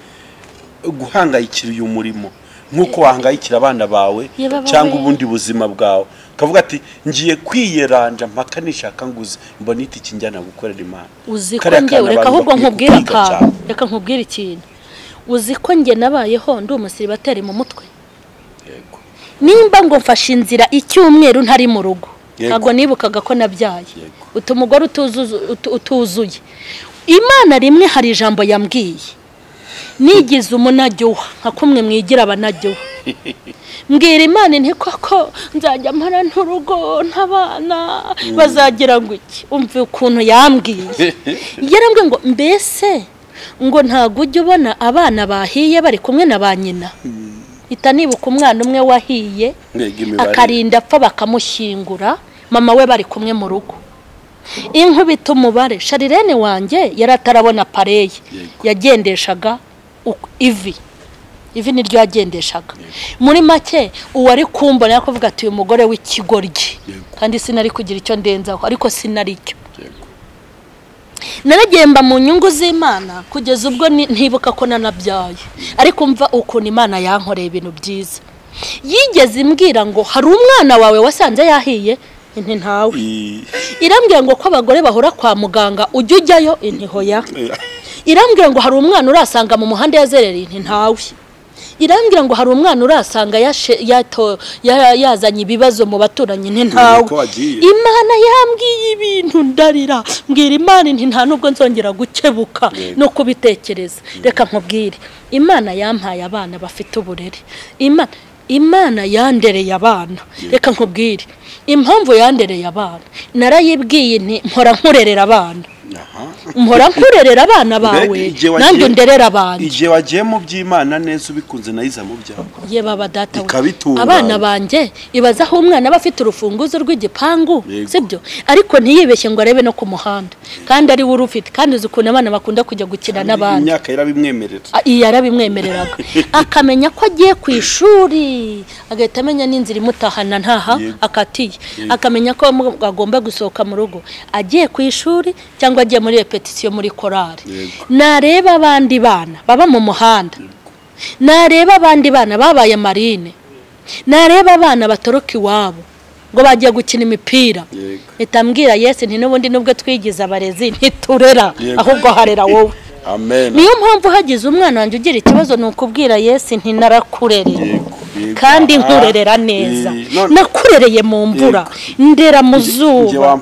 guhangayikira uyu murimo. Nk'uko wahangayikira abana bawe cyangwa ubundi buzima bwawe. Ukavuga ati ngiye kwiyeranja mpaka nishaka nguze. Mbona itiki njyana gukorera imana? Uzi ko kantu reka ahubwo nkubwire akantu reka nkubwire ikintu. Uzi ko njye nabayeho ndi umusiribateri mu mutwe? Nimba ngo mfashe inzira icyumweru ntari mu rugo. Ntabwo nibukaga ko nabyaye. Utu utu- utuzuye. Imana rimwe hari ijambo yambwiye. Nigize umunajyoha nka kumwe mwigira abanajyoha mbwira imana nti koko nzajya mpara nturugo ntabana bazagira ngo iki? Umve ukuntu yambwiye. Yarambwiye ngo mbese ngo ntabwo ujya ubona abana bahiye bari kumwe na ba nyina? Ita nibuka umwana umwe wahiye akarinda apfa bakamushyingura mama we bari kumwe mu rugo. Inkubita umubare. Sharirene wanjye yari atarabona pareye. Yagendeshaga ivi. Ivi niryo yagendeshaga. Muri make uwari kumbona yakuvuga ati uyu mugore w'ikigoryi. Kandi sinari kugira icyo ndenzaho ariko sinari cyo. Naragemba mu nyungu z'imana kugeza ubwo ntibuka ko nanabyaye. Ariko mva ukuntu imana yankoreye ibintu byiza. Yigeze imbwira ngo hari umwana wawe wasanze yahiye? Inti ntawe. Irambwira ngo ko abagore bahora kwa muganga ujya ujyayo inti hoya irambwira ngo hari umwana urasanga mu muhanda yazerera inti ntawe. Irambwira ngo hari umwana urasanga yazanye ibibazo mu baturanyi inti ntawe. Imana yambwiye ibintu ndarira. Mbwira imana inti nta nubwo nzongera gukebuka no kubitekereza. Reka nkubwire. Imana yampaye abana bafite uburere. Imana imana yandereye abana. Reka nkubwire. Impamvu yandereye abana. Narayibwiye nti mpora nkurerera abana. Mpora nkurerera abana bawe. nanjye underera abandi igihe wagiye mu by'imana neza ubikunze nayiza mu byawe ye baba data abana banjye ibaza aho umwana aba afite urufunguzo rw'igipangu sibyo ariko ntiyibeshye ngo arebe no ku muhanda. Kandi ari we urufite. Kandi uzi ukuntu abana bakunda kujya gukina n'abandi. imyaka yarabimwemerera. Ah, iyi yarabimwemereraga. Akamenya ko agiye ku ishuri. Agahita amenya n'inzira imutahana ntaha akatiye. Akamenya ko agomba gusohoka mu rugo. Agiye ku ishuri cyangwa agiye muri repetisiyo muri korari nareba abandi bana baba mu muhanda. Nareba abandi bana babaye marine. Nareba abana batoroka iwabo ngo bagiye gukina imipira. Mpita mbwira yesi nti n'ubundi nubwo twigize abarezi ntiturera ahubwo harera wowe. Niyo mpamvu hagize umwana wanjye ugira ikibazo ni ukubwira yesi nti narakurereye Yego, yego. kandi nkurerera neza. Nakurereye mu mvura. Ndera mu zuba.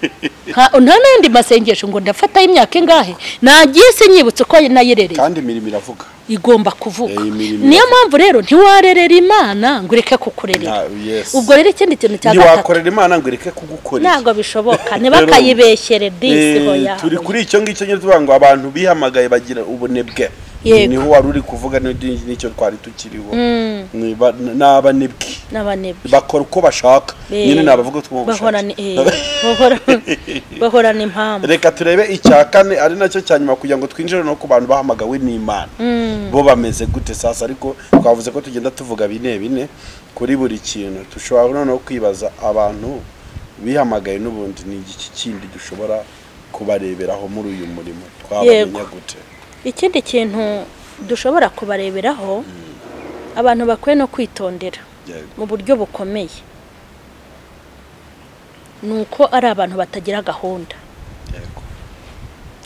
nta n'ayandi masengesho ngo ndafataho imyaka ingahe? Nagiye se nyibutse ko nayirereye kandi imirimo iravuga. Igomba kuvuga. Eh, niyo mpamvu rero ntiwarerera imana ngo ureke kukurerera. Ubwo rero ikindi kintu cya gatatu ntiwakorera imana ngo ireke kugukorera. Ntabwo bishoboka. Ntibakayibeshyere disi Eh, hoya turi kuri icyo ngicyo nyine tuvuga ngo abantu bihamagaye bagira ubunebwe. Ni ho wari uri kuvuga n'icyo twari tukiriho. Ni ba- ni abanebwe n'abanebwe bakora uko bashaka. Nyine bahorana eh, bahora- bahorana impamvu reka turebe icya kane ari na cyo cya nyuma kugira ngo twinjire no ku bantu bahamagawe n'imana. Bo bameze gute? Sasa ariko twavuze ko tugenda tuvuga bine bine kuri buri kintu. Dushobora noneho kwibaza abantu bihamagaye n'ubundi ni iki kindi dushobora kubareberaho muri uyu murimo? Twabamenya gute? Ikindi kintu dushobora kubareberaho abantu bakwiye no kwitondera mu buryo bukomeye. Ni uko ari abantu batagira gahunda.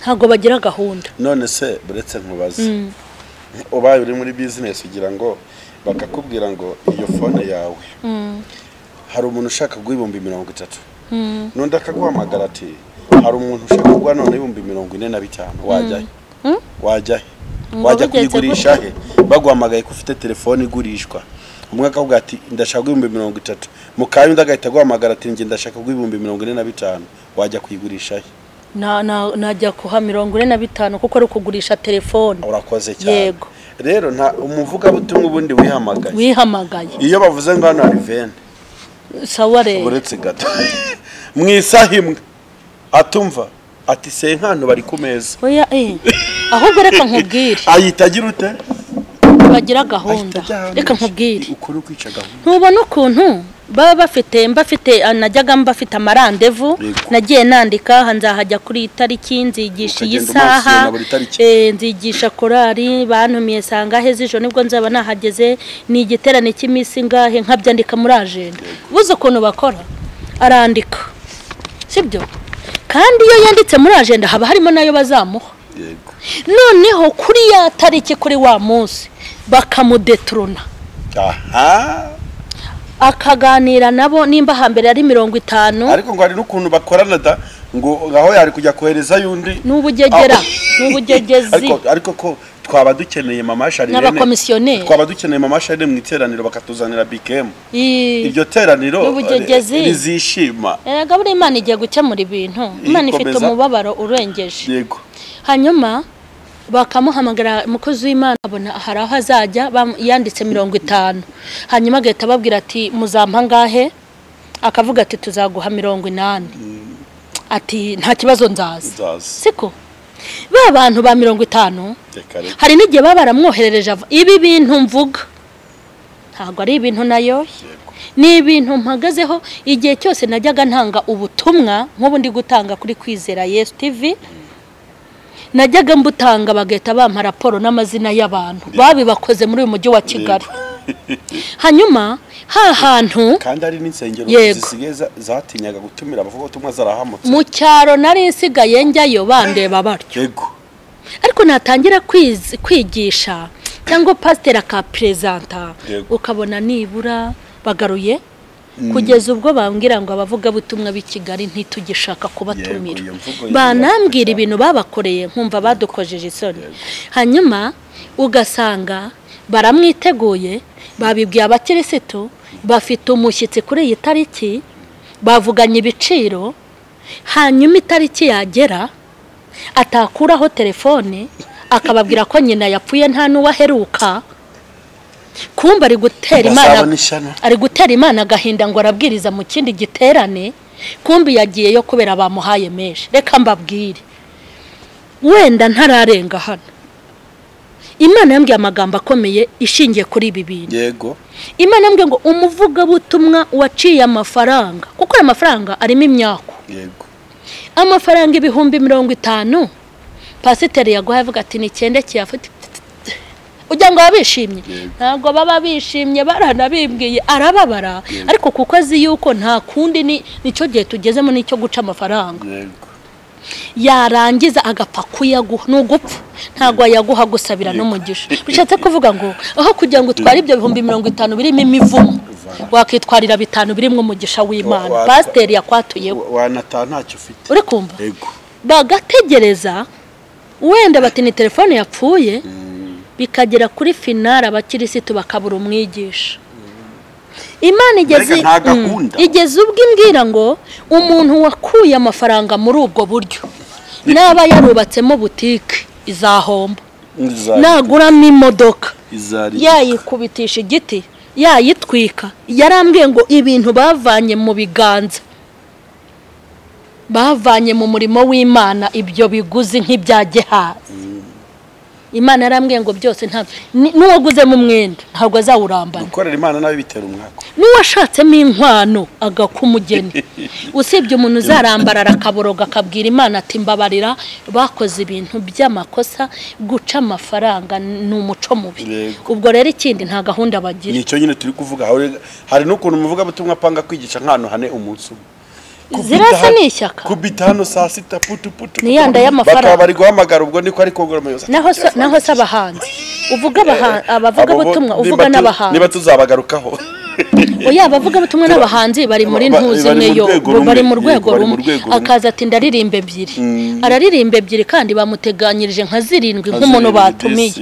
Ntabwo bagira gahunda. None se buretse nkubaze? Ubaye uri muri bizinesi ugira ngo bakakubwira ngo iyo fone yawe. Hari umuntu ushaka guha ibihumbi mirongo itatu? N'undi akaguhamagara ati hari umuntu ushaka kuguha none ibihumbi mirongo ine na bitanu? Wajya he Mm. Wajya he wajya kuyigurisha he? Baguhamagaye ko ufite telefone igurishwa. Umwe akavuga ati ndashaka ibihumbi mirongo itatu. Mu kanya undi agahita aguhamagara ati njye ndashaka ibihumbi mirongo ine na bitanu. Wajya kuyigurisha he? Na- na- najya kuha mirongo ine na bitanu kuko ari ukugurisha telefone. Urakoze cyane. Yego. rero nta umuvugabutumwa ubundi wihamagaye wihamagaye iyo bavuze ngo hano hari veni sawa rero. Uretse gato. Mu isaha imwe. Atumva. Ati senkano bari ku meza. Oya eh. Ahubwo reka nkubwire. Ahita agira ute? Bagira gahunda. Reka nkubwire. Ukuri kwica gahunda. Ntubona ukuntu? Baba bafite mbafite najyaga mbafite amarandevu. Nagiye nandika aha nzahajya kuri iyi tariki nzigisha iyi saha. eh, nzigisha korari bantumiye sangahe z'ijoro ni bwo nzaba nahageze. Ni igiterane cy'iminsi ngahe nkabyandika muri ajenda buze ukuntu bakora? Arandika. Sibyo? Kandi iyo yanditse muri ajenda haba harimo na yo bazamuha. Noneho kuri ya tariki kuri wa munsi bakamudeturuna aha. Akaganira nabo nimba hambere ari mirongo itanu. Ariko ngo hari n'ukuntu bakorana da ngo aho yari kujya kohereza y'undi. N'ubugegera Aho- n'ubugegezi. Ariko ariko ko twaba dukeneye mama Sharirene N'abakomisiyoneri. twaba dukeneye mama Sharirene mu iteraniro bakatuzanira bikemu iryo teraniro eh, rizishima. Erega buriya imana igiye gukemura ibintu. Imana ifite umubabaro urengeje. Yego. Hanyuma bakamuhamagara umukozi w'imana abona hari aho azajya yanditse mirongo itanu. Hanyuma agahita ababwira ati muzampa angahe akavuga ati tuzaguha mirongo inani. Ati nta kibazo nzaza. Siko? Ba bantu ba mirongo itanu hari n'igihe baba baramwoherereje ibi bintu mvuga. Ntabwo ari ibintu nayoye ni ibintu mpagazeho igihe cyose najyaga ntanga ubutumwa nk'ubu ndi gutanga kuri kwizera yesu tivi najyaga mbutanga bagahita bampa raporo n'amazina y'abantu. Babibakoze muri uyu mujyi wa kigali. hanyuma ha hantu kandi hari n'insengero zisigaye za- zatinyaga gutumira abavugabutumwa zarahamutse. Mu cyaro nari nsigaye njyayo bandeba batyo. Yego. Ariko natangira kwigisha cyangwa pasiteri akaperezanta ukabona nibura bagaruye? Kugeza ubwo bambwira ngo abavugabutumwa b'i kigali ntitugishaka kubatumira. Banambwira ibintu babakoreye nkumva badukojeje isoni. Hanyuma ugasanga baramwiteguye babibwiye abakirisitu bafite umushyitsi kuri iyi tariki bavuganye ibiciro hanyuma itariki yagera atakuraho telefone akababwira ko nyina yapfuye nta n'uwo aheruka. Kumva ari gutera imana ari gutera imana agahinda ngo arabwiriza mu kindi giterane kumbi yagiyeyo kubera bamuhaye menshi. Reka mbabwire. Wenda ntararenga hano. Imana yambwiye amagambo akomeye ishingiye kuri ibi bintu. Yego. Imana yambwiye ngo umuvugabutumwa waciye amafaranga kuko aya mafaranga arimo imyaku yego. Amafaranga ibihumbi mirongo itanu. Pasiteri yaguhaye avuga ati ni icyenda kiyafite ugira ngo baba bishimye ntabwo baba bishimye baranabibwiye arababara. Ariko kuko azi yuko nta kundi ni ni cyo gihe tugezemo n'icyo guca amafaranga. Yarangiza agapfa kuyaguha. Ni ugupfa. Ntabwo yaguha gusabira n'umugisha bishatse kuvuga ngo aho kugira ngo utware ibyo bihumbi mirongo itanu birimo imivumo. Wakitwarira bitanu birimo umugisha w'imana. Pasiteri yakwatuyeho Wa- wanataha ntacyo ufite. Uri kumva bagategereza. Wenda bati ni telefone yapfuye. Bikagera kuri finari abakirisitu bakabura umwigisha. Imana igeze. Mm. igeze ubwo imbwira ngo umuntu wakuye amafaranga muri ubwo buryo. Naba yarubatsemo butike izahomba naguramo imodoka. Yayikubitisha igiti yayitwika. Yarambwiye ngo ibintu bavanye mu biganza. Bavanye mu murimo w'imana ibyo biguzi nk'ibya gehazi. Imana yarambwiye ngo byose ntabwo ni- n'uwaguzemo umwenda ntabwo azawurambana. Gukorera imana nawe bitera umwaka n'uwashatsemo inkwano agaka umugeni. Usibye umuntu uzarambarara akaboroga akabwira imana ati mbabarira bakoze ibintu by'amakosa guca amafaranga ni umuco mubi. Ubwo rero ikindi nta gahunda bagira. Nicyo nyine turi kuvuga. Hari- n'ukuntu umuvugabutumwa apanga kwigisha nk'ahantu hane umunsi umwe. Zirasa ni ishyaka. kubita hano saa sita putu putu Ni yanda y'amafaranga. bakaba bari guhamagara ubwo niko ari kogoroma yose naho se abahanzi uvuga abavugabutumwa Abo bo- uvuga n'abahanzi. niba tuzabagarukaho. Oya abavugabutumwa n'abahanzi bari muri Ba- ntuzi bari mu rwego bo bari mu rumwe. akaza ati ndaririmba ebyiri. Araririmba ebyiri kandi bamuteganyirije nka zirindwi nk'umuntu batumiye.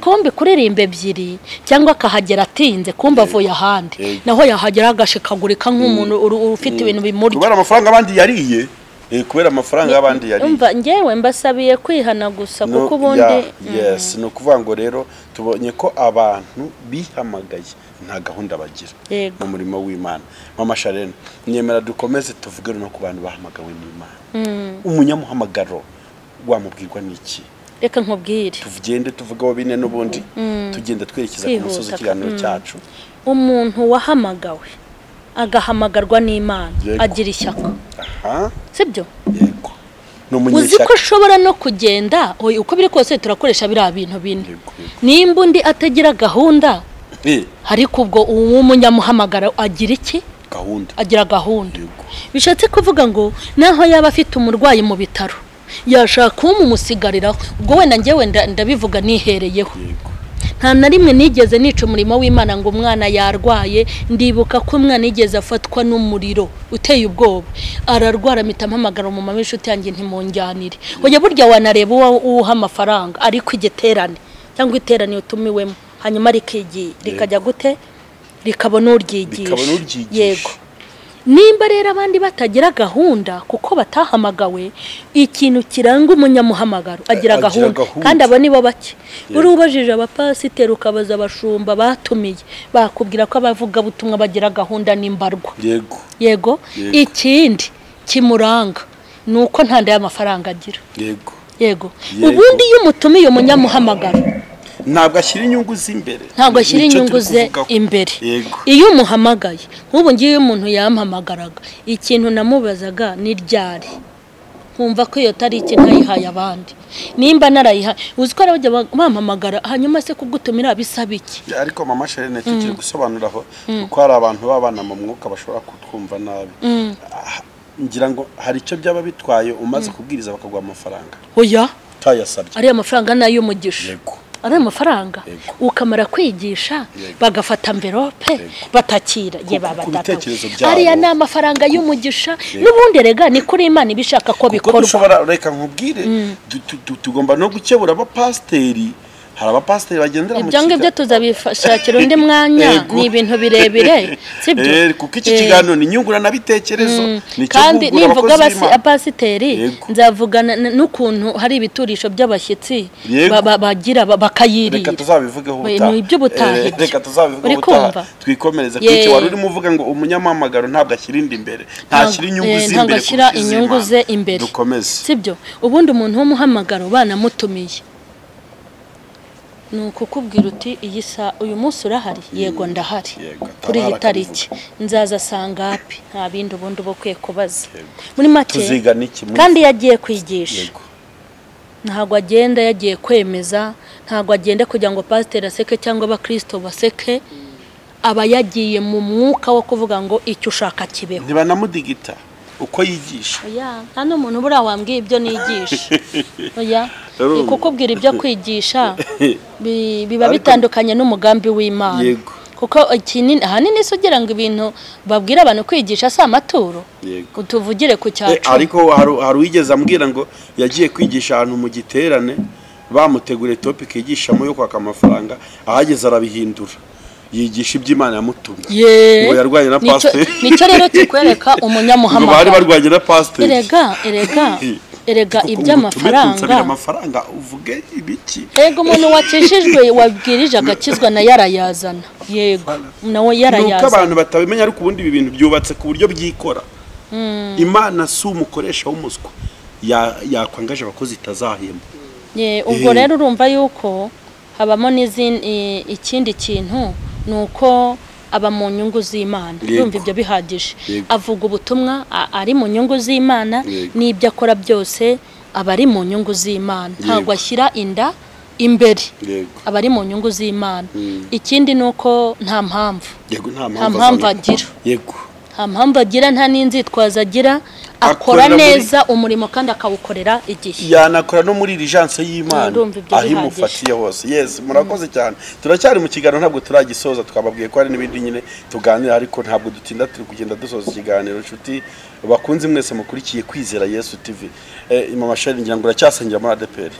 kumbi kuririmba ebyiri cyangwa akahagera atinze kumbi avuye ahandi. Naho yahagera agashikagurika nk'umuntu uru- ufite ibintu bimurya. Kubera amafaranga abandi yariye. Eh, kubera amafaranga y'abandi yariye. umva ngewe mbasabiye kwihana gusa kuko ubundi yes. Ni ukuvuga ngo rero tubonye ko abantu bihamagaye. Nta gahunda bagira. Mu murimo w'imana. Mama sharene nyemera dukomeze tuvuge no ku bantu bahamagawe n'imana. Umunyamuhamagaro wamubwirwa n'iki reka nkubwire. Tugende tuvugeho bine n'ubundi tugenda twerekeza ku musozi w'ikiganiro Mm. cyacu. Umuntu wahamagawe agahamagarwa n'imana. Agira ishyaka. Aha. Sibyo? Yego. Uzi ko ashobora no kugenda? Uko biri kose turakoresha biriya bintu bine. Nimba undi atagira gahunda ariko ubwo uw'umunyamuhamagaro agira iki? Gahunda. Agira gahunda. Bishatse kuvuga ngo naho yaba afite umurwayi mu bitaro yashaka umumusigariraho ubwo wenda nda- ndabivuga nihereyeho. Nta na rimwe nigeze nica umurimo w'imana ngo umwana yarwaye ndibuka ko umwana yigeze afatwa n'umuriro uteye ubwoba. Ararwara mpita mpamagara umumama w'inshuti yanjye ntimunjyanire burya wanareba uwo uwuha amafaranga? Ariko igiterane cyangwa iterane utumiwemo. Hanyuma rikajya gute? Rikabona uryigisha. Yego. Nimba rero abandi batagira gahunda kuko batahamagawe ikintu kiranga umunyamuhamagaro. Agira gahunda. kandi abo ni bo bake uri ubajije abapasiteri ukabaza abashumba batumiye. Bakubwira ko abavugabutumwa bagira gahunda n'imbarwa. Yego. Ikindi kimuranga ni uko nta y'amafaranga agira. Yego. Yego. Yego. ubundi iyo umutumiye umunyamuhamagaro ntabwo ashyira inyungu ze imbere ntabwo ashyira inyungu ze imbere iyo umuhamagaye nk'ubu ngiyo iyo umuntu yampamagaraga ikintu namubazaga ni ryari? Nkumva ko iyo tariki ntayihaye abandi. Nimba narayihaye uzi ko bajya bampamagara hanyuma se kugutumira bisaba iki? Ariko mama sharene tukiri gusobanuraho kuko hari abantu b'abana mu mwuka bashobora kutwumva nabi. Ah, ngira ngo hari icyo byaba bitwaye umaze kubwiriza bakaguha amafaranga. Oya? Utayasabye ariya mafaranga ni ay'umugisha yego. Ariya mafaranga Yego. ukamara kwigisha bagafata mverope batakira. Ye Ku- baba ku data bitekerezo byabo. ariya ni amafaranga y'umugisha. N'ubundi rega ni kuri imana iba ishaka ko kuko bikorwa. dushobora reka nkubwire. Tu- tugomba no gukebura abapasiteri hari abapasiteri bagendera mu ibyo ngibyo tuzabishakira undi mwanya. Ni ibintu birebire sibyo Eh, kuko iki Eh, kiganiro ni inyunguranabitekerezo ni icyo kandi b'Imana. abapasiteri nzavugana n'ukuntu hari ibiturisho by'abashyitsi bagira ba- bakayirira. Reka tuzabivugeho ubutaha. ni iby'ubutaha. Eh, reka tuzabivugeho ubutaha. twikomereze. Ye. kuki wari urimo uvuga ngo umunyamamagaro ntabwo ashyira indi imbere ntashyira inyungu eh, ze imbere kurusha inyungu ze imbere. Sibyo ubundi umuntu w'umuhamagaro banamutumiye. Ni ukukubwira uti iyi sa uyu munsi urahari? Yego ndahari. Kuri iyi tariki nzaza sangapi nta bindi ubundi uba ukwiye kubaza. Muri make kandi iyo agiye kwigisha ntabwo agenda yagiye kwemeza. Ntabwo agenda kugira ngo pasiteri aseke cyangwa abakirisito baseke. Aba yagiye mu mwuka wo kuvuga ngo icyo ushaka kibeho. Ntibanamudigita uko yigisha. Oya nta n'umuntu buriya wambwiye ibyo nigisha. Ni kukubwira ibyo kwigisha bi- biba bitandukanye n'umugambi w'imana. Yego. kuko ikinini ahanini se ugira ngo ibintu babwira abantu kwigisha si amaturo. Yego. tuvugire ku Eh, cyacu ariko hari uwigeze ambwira ngo yagiye kwigisha ahantu mu giterane bamuteguriye topiki yigishamo yo kwaka amafaranga ahageze arabihindura. Yigisha iby'imana yamutumye. Ye. ngo yarwanye na pasiteri. ni cyo rero kikwereka ngo bari barwanye na pasiteri. Erega erega erega iby'amafaranga uvuge ibiki? Yego umuntu wakijijwe wabwirije agakizwa na yo arayazana yego nawe nuko yarayazana abantu batabimenya ariko ubundi ibi bintu byubatse ku buryo byikora. Imana si umukoresha w'umuswa. Ya- yakwangaje abakozi itazahemba. Ubwo rero urumva yuko habamo n'izindi ikindi kintu ni uko aba mu nyungu z'imana. Yego. urumva ibyo bihagije. Avuga ubutumwa ari mu nyungu z'imana n'ibyo akora byose aba ari mu nyungu z'imana. Ntabwo ashyira inda imbere. Aba ari mu nyungu z'imana. Mm. ikindi ni uko nta mpamvu. Nta mpamvu agira. Nta mpamvu agira nta n'inzitwazo agira. Akora neza umurimo kandi akawukorera igihe. Yanakora no muri irijanse y'imana. Aho imufatiye hose. Yes murakoze cyane. Turacyari mu kiganiro ntabwo turagisoza. Twababwiye ko hari n'ibindi nyine tuganira ariko ntabwo dutinda turi kugenda dusoza ikiganiro inshuti bakunze mwese mukurikiye kwizera yesu tv eh, mama sheri ngira ngo uracyasengera muri adeperi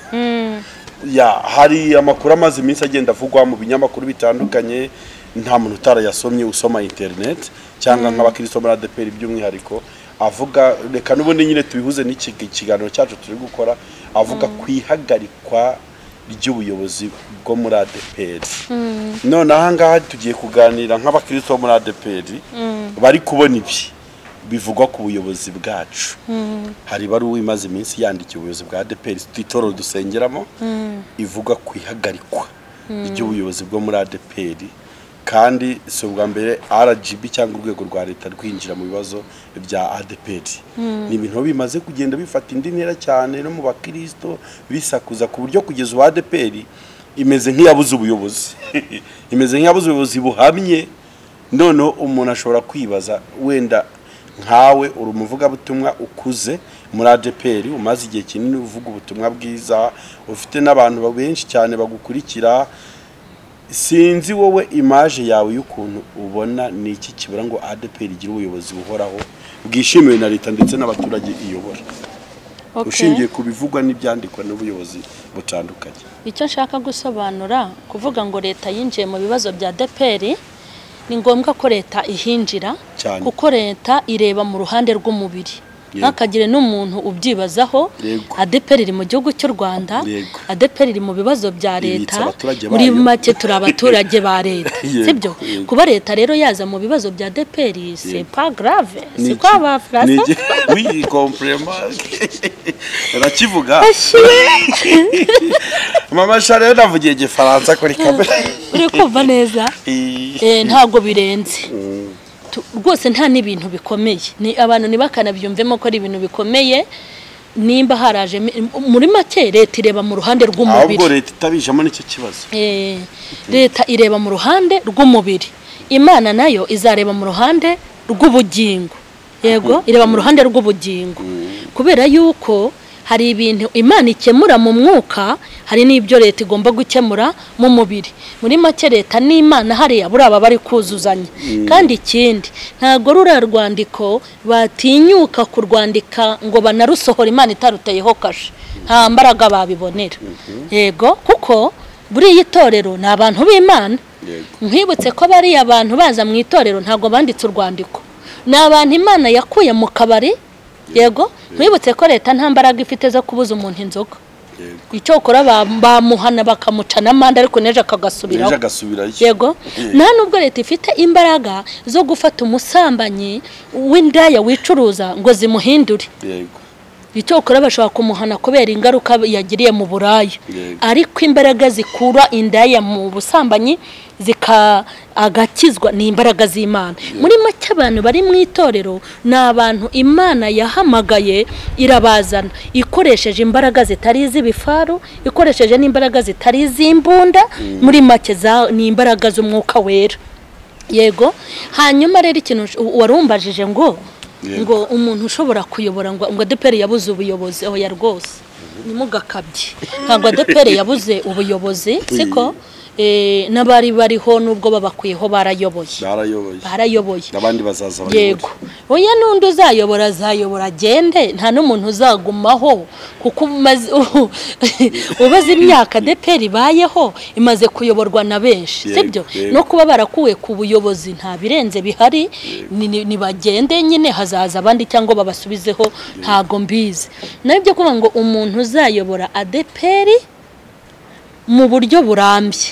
ya hari amakuru amaze iminsi agenda avugwa mu binyamakuru bitandukanye. Nta muntu utarayasomye usoma interineti cyangwa nk'abakristo muri adeperi by'umwihariko. Avuga reka n'ubundi nyine tubihuze n'iki kiganiro cyacu turi gukora avuga ku ihagarikwa ry'ubuyobozi bwo muri adeperi none aha ngaha tugiye kuganira nk'abakristo bo muri adeperi bari kubona ibi bivugwa ku buyobozi bwacu. Hari ibaruwa imaze iminsi yandikiye ubuyobozi bwa adeperi itorero dusengeramo ivuga ku ihagarikwa ry'ubuyobozi bwo muri adeperi kandi si ubwa mbere rgb cyangwa urwego rwa leta rwinjira mu bibazo bya adeperi ni ibintu bimaze kugenda bifata indi ntera cyane no mu bakirisito bisakuza ku buryo kugeza ubu adeperi imeze nk'iyabuze ubuyobozi. Imeze nk'iyabuze ubuyobozi buhamye. Noneho umuntu ashobora kwibaza wenda nkawe uri umuvugabutumwa ukuze muri adeperi umaze igihe kinini uvuga ubutumwa bwiza ufite n'abantu benshi cyane bagukurikira sinzi wowe imaje yawe y'ukuntu ubona ni iki kibura ngo adeperi igire ubuyobozi buhoraho bwishimiwe na leta ndetse n'abaturage iyobora. Ushingiye ku bivugwa n'ibyandikwa n'ubuyobozi butandukanye. Icyo nshaka gusobanura kuvuga ngo leta yinjiye mu bibazo bya deperi ni ngombwa ko leta ihinjira kuko leta ireba mu ruhande rw'umubiri. Ntakagire n'umuntu ubyibazaho. Adeperi iri mu gihugu cy'u rwanda. Adeperi iri mu bibazo bya leta. muri make turi abaturage ba leta. Sibyo kuba leta rero yaza mu bibazo bya deperi c'est pas grave. Si frasa iki- oui complètement urakivuga mama sha rero navugiye igifaransa kuri kamera uri kumva neza ntabwo birenze. Tu- rwose nta n'ibintu bikomeye. Ni abantu ntibakanabyumvemo ko ari ibintu bikomeye nimba haraje muri make leta ireba mu ruhande ahubwo rw'umubiri leta itabijemo ni cyo kibazo. Eh, leta ireba mu ruhande rw'umubiri. Imana na yo izareba mu ruhande rw'ubugingo. Yego ireba mu ruhande rw'ubugingo. Kubera yuko hari ibintu imana ikemura mu mwuka hari n'ibyo leta igomba gukemura mu mubiri. Muri make leta n'imana hariya buriya baba bari kuzuzanya. Kandi ikindi ntabwo ruriya rwandiko batinyuka kurwandika ngo banarusohora imana itaruteyeho kashe. Nta mbaraga babibonera. Yego kuko buriya itorero ni abantu b'imana. Nkwibutse ko bariya abantu baza mu itorero ntabwo banditse urwandiko. Ni abantu imana yakuye mu kabari yego nkwibutse ko leta nta mbaraga ifite zo kubuza umuntu inzoga. Yego. icyokora ba- bamuhana bakamuca n'amande ariko n'ejo akagasubiraho. Yego. Nta nubwo leta ifite imbaraga zo gufata umusambanyi w'indaya wicuruza ngo zimuhindure. Yego. Icyokora bashobora kumuhana kubera ingaruka yagiriye mu buraya. Yego. ariko imbaraga zikura indaya mu busambanyi zika agakizwa ni imbaraga z'imana. Muri make abantu bari mu itorero ni abantu imana yahamagaye irabazana. Ikoresheje imbaraga zitari iz'ibifaru ikoresheje n'imbaraga zitari iz'imbunda muri make ni imbaraga z'umwuka wera. Yego. Hanyuma rero ikintu warumbajije ngo. Ngo umuntu ushobora kuyobora ngo ngo adeperi yabuze ubuyobozi oya rwose. Nimugakabye. Ntabwo adeperi yabuze ubuyobozi siko? N'abari bariho n'ubwo babakuyeho barayoboye. Barayoboye. N'abandi bazaza yego. oya n'undi uzayobora azayobora. Agende. Nta n'umuntu uzagumaho. Kuko ubaze imyaka adeperi ibayeho imaze kuyoborwa na benshi. Sibyo? no kuba barakuwe ku buyobozi nta birenze bihari. Ni- ni- nibagende nyine hazaza abandi cyangwa babasubizeho ntago mbizi. Nawe byo kuvuga ngo umuntu uzayobora adeperi mu buryo burambye.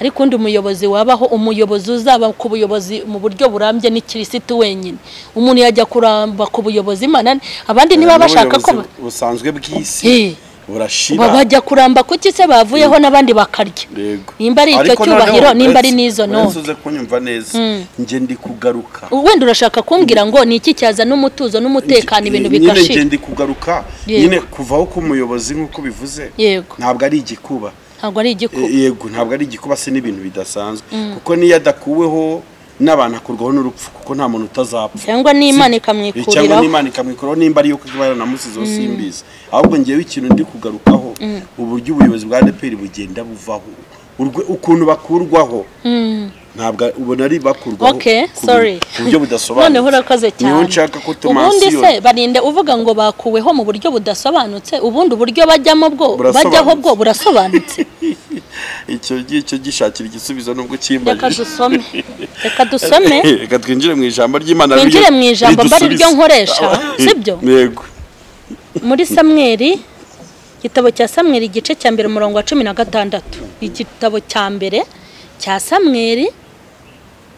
Ariko undi umuyobozi wabaho umuyobozi uzaba ku buyobozi mu buryo burambye ni kirisitu wenyine. Umuntu yajya kuramba ku buyobozi imana abandi niba bashaka ko busanzwe bw'isi Eh, burashira. ba- bajya kuramba ku se bavuyeho n'abandi bakarya. Nimba ari icyo cyubahiro nimba ari n'izo none kunyumva neza njye ndi kugaruka. Wenda urashaka kumbwira ngo ni iki cyazana umutuzo n'umutekano ibintu bigashira. nyine kuvaho k'umuyobozi nk'uko bivuze ntabwo ari igikuba. Ntabwo ari igikuba. Yego ntabwo ari igikuba se n'ibintu bidasanzwe. Kuko niyo adakuweho n'abantu akurwaho n'urupfu kuko nta muntu utazapfa. Cyangwa n'imana Si- cyangwa ikamwikuriraho n'imana ikamwikuraho nimba ariyo kuko iba yaranamusizeho simbizi. Ahubwo ngewe ikintu ndi kugarukaho uburyo ubuyobozi bwa adeperi bugenda buvaho. Ukuntu bakurwaho. Ntabwo ubona ari bakurwaho okay ku buryo budasobanutse. Noneho urakoze cyane. ni ho nshaka ko ubundi se barinde uvuga ngo bakuweho mu buryo budasobanutse ubundi uburyo bajyamo bwo bajyaho bwo burasobanutse. Icyo ngicyo gishakira igisubizo nubwo reka kimbajije dusome. Reka dusome. Reka twinjire mu ijambo ry'imana Twinjire mu ijambo mba nkoresha, sibyo? yego. Muri samweri igitabo cya samweri igice cya mbere umurongo wa cumi na gatandatu. Igitabo cya mbere cya samweri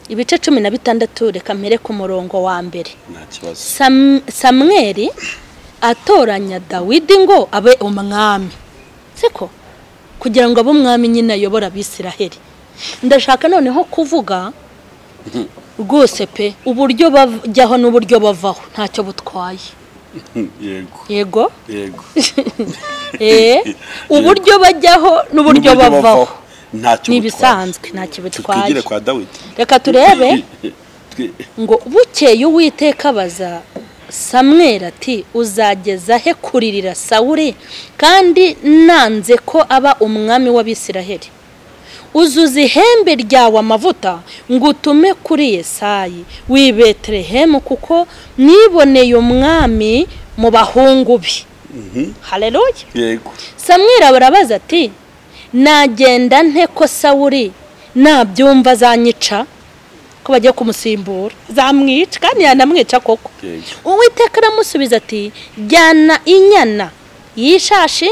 ibice cumi na bitandatu reka mpere ku murongo wa mbere. Samweri atoranya dawidi ngo abe umwami. Siko? Kugira ngo abe umwami nyine ayobora abisiraheli. Ndashaka noneho kuvuga rwose pe uburyo bajyaho n'uburyo bavaho. Ntacyo butwaye. Yego. Yego? Yego. Eh, uburyo bajyaho n'uburyo bavaho. ntacyo ni ibisanzwe ntacyo bitwaye reka turebe. Ngo bukeye uwiteka abaza samweri ati uzageza he kuririra sawuri kandi nanze ko aba umwami w'abisiraheli. Uzuza ihembe ryawe amavuta ngo utume kuri yesayi. W'i betelehemu kuko niboneye umwami mu bahungu be. Hareruye yego. Samweri barabaza ati nagenda nte ko sawuri nabyumva azanyica ko bagiye kumusimbura? Zamwica kandi yanamwica koko. Uwiteka aramusubiza ati jyana inyana y'ishashi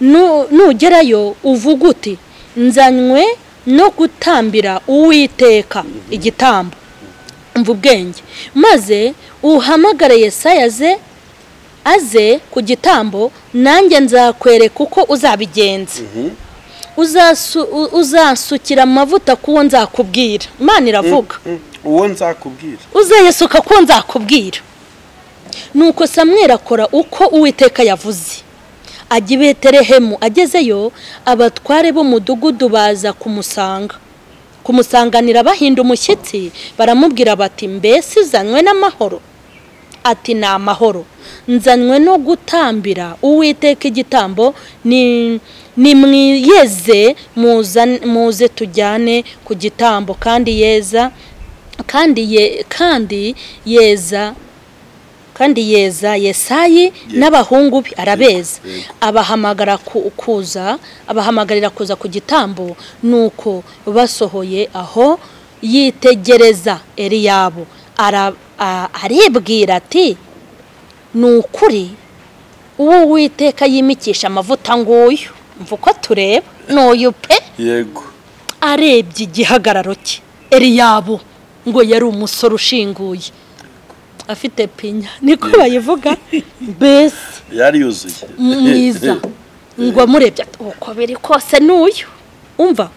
nu- nugerayo uvuga uti nzanywe no gutambira uwiteka. Igitambo. Mva ubwenge. Maze uhamagare yesaya aze aze ku gitambo nanjye nzakwereka uko uzabigenza. U- uzasukira amavuta kuwo nzakubwira. Imana iravuga. Mm, uwo nzakubwira. Uzayasuka ko nzakubwira. Nuko samweri akora uko uwiteka yavuze. Ajya i betelehemu agezeyo abatware b'umudugudu baza kumusanga. Kumusanganira bahinda umushyitsi baramubwira bati mbese izanywe n'amahoro? Ati ni amahoro. Nzanywe no gutambira. Uwiteka igitambo ni nimwiyeze muze tujyane ku gitambo. Kandi yeza kandi ye kandi yeza kandi yeza yesayi n'abahungu be arabeza. Abahamagara ku- kuza abahamagarira kuza ku gitambo nuko basohoye aho yitegereza a- aribwira ati ni ukuri uwo witeka yimikisha amavuta nguyu? Mva uko tureba n'uyu pe? Yego. Arebye igihagararo cye. Eliyabu ngo yari umusore ushinguye. Afite pinya. Niko bayivuga. Mbese yari yuzuye. Mwiza. Ngo amurebye uko biri kose n'uyu? Umva.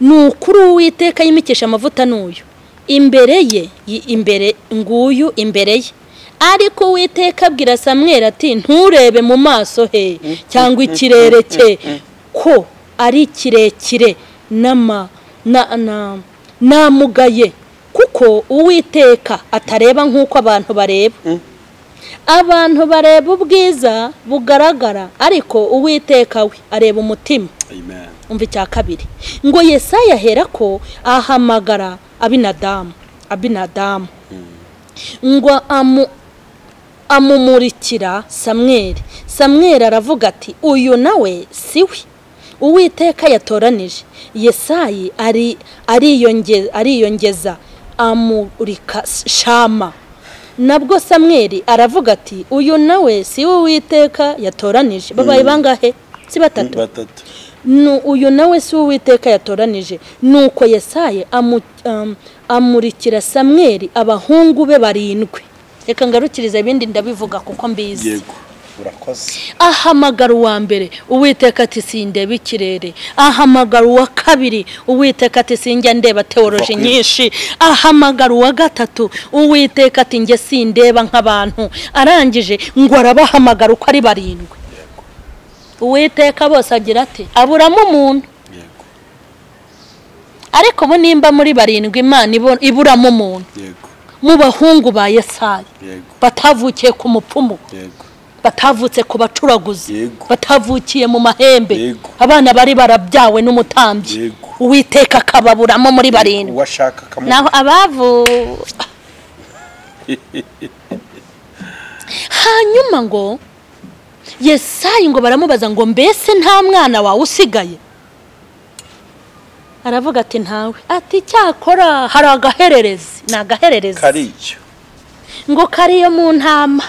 Ni ukuri uwiteka yimikisha amavuta n'uyu. Imbere ye imbere nguyu imbere ye. Ariko uwiteka abwira samweri ati nturebe mu maso he cyangwa ikirere cye ko ari kirekire n'ama na na namugaye. Kuko uwiteka atareba nk'uko abantu bareba. Abantu bareba ubwiza bugaragara ariko uwiteka we areba umutima. Umva icya kabiri. Ngo yesaya ahera ko ahamagara abinadamu. Abinadamu. Ngo amu amumurikira samweri samweri aravuga ati uyu nawe si we? Uwiteka yatoranije. Yesayi ari ariyonge- ariyongeza. Amurika shama. Nabwo samweri aravuga ati uyu nawe si we uwiteka yatoranije. Babaye bangahe? Si batatu. Nu- uyu nawe si we uwiteka yatoranije. Nuko yesaye um, amurikira samweri abahungu be barindwi. Reka ngarukiriza ibindi ndabivuga kuko mbizi. Urakoze. Ahamagara uwa mbere uwiteka ati sindeba ikirere. Ahamagara uwa kabiri uwiteka ati sinjya ndeba teoroji nyinshi. Ahamagara uwa gatatu uwiteka ati njye sindeba nk'abantu. Arangije ngo arabahamagara uko ari barindwi. Uwiteka bose agira ati aburamo umuntu. Ariko ubu nimba muri barindwi imana iburamo umuntu. Mu bahungu ba yesaya. Yego. Batavukiye ku mupfumu. Yego. Batavutse ku bacuraguzi batavukiye mu mahembe. Abana bari barabyawe n'umutambyi. Uwiteka akababuramo muri barindwi. Naho abavu. Hanyuma ngo yesayi ngo baramubaza ngo mbese nta mwana wawe usigaye? Aravuga ati ntawe. Ati cyakora hari agahererezi. Ni agahererezi. Kariyo ngo kariyo mu ntama.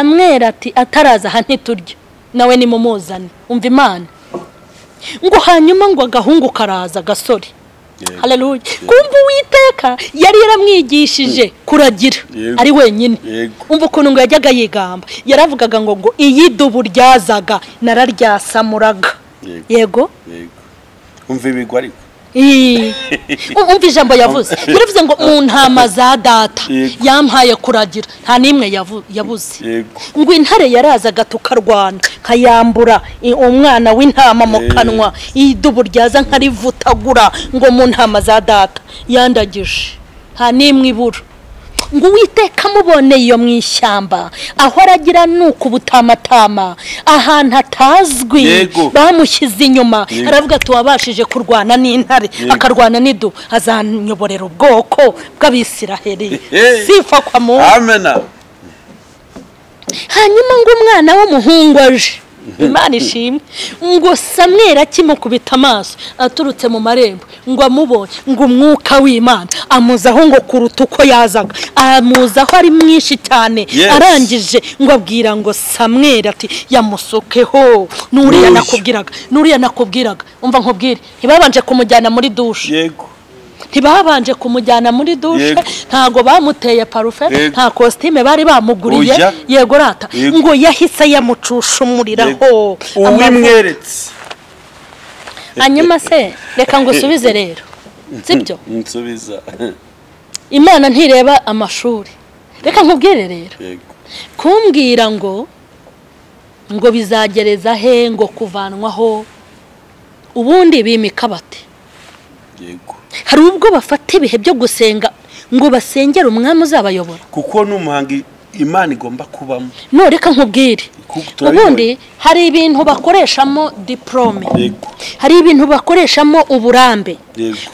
Samweri ati ataraza aha ntiturya nawe nimumuzane umva imana. Ngo hanyuma ngo agahungu karaza agasore. Haleluya kumva uwiteka yari yaramwigishije kuragira Yego. ari wenyine. Umva ukuntu ngo yajyaga yigamba. Yaravugaga ngo ngo iyi dubu ryazaga nararyasamuraga. Yego. umva ibigwa ariko. Umva ijambo yavuze. Yaravuze ngo mu ntama za data yampaye kuragira. Nta n'imwe yabuze ngo intare yarazaga tukarwana nkayambura i- umwana w'intama mu kanwa. Idubu ryaza nkarivutagura ngo mu ntama za data. Yandagije. Nta n'imwe ibura. Ngo uwiteka amuboneye iyo mu ishyamba aho aragira ni ukubutamatama ahantu atazwi bamushyize inyuma. Aravuga ati wabashije kurwana n'intare. Akarwana n'idu. Azanyoborera ubwoko bw'abisiraheli. Eh. sifa kwa muntu amena hanyuma ngo umwana w'umuhungu aje. Imana ishimwe. Ngo samweri akimukubita amaso aturutse mu marembo ngo amubonye ngo umwuka w'imana. Amuzaho ngo kuruta uko yazaga. Amuzaho ari mwinshi cyane. Arangije ngo abwira ngo samweri ati yamusukeho n'uriya nakubwiraga n'uriya nakubwiraga. Umva nkubwire ntibabanje kumujyana muri dushe. Yego. Ntibabanje kumujyana muri dushe ntago bamuteye parufe nta kositime bari bamuguriye. Yego rata. Ngo yahise yamucushumuriraho Yego. uwimweretse. Hanyuma se reka ngo usubize rero sibyo nsubiza. Imana ntireba amashuri. Reka nkubwire rero. Kumbwira ngo ngo bizagereza he ngo kuvanwaho? Ubundi bimika bate? Yego. Hari ubwo bafata ibihe byo gusenga ngo basengere umwami uzabayobora? Kuko n'umuhanga imana igomba kubamo. No reka nkubwire. Ubundi hari ibintu bakoreshamo diporome hari ibintu bakoreshamo uburambe.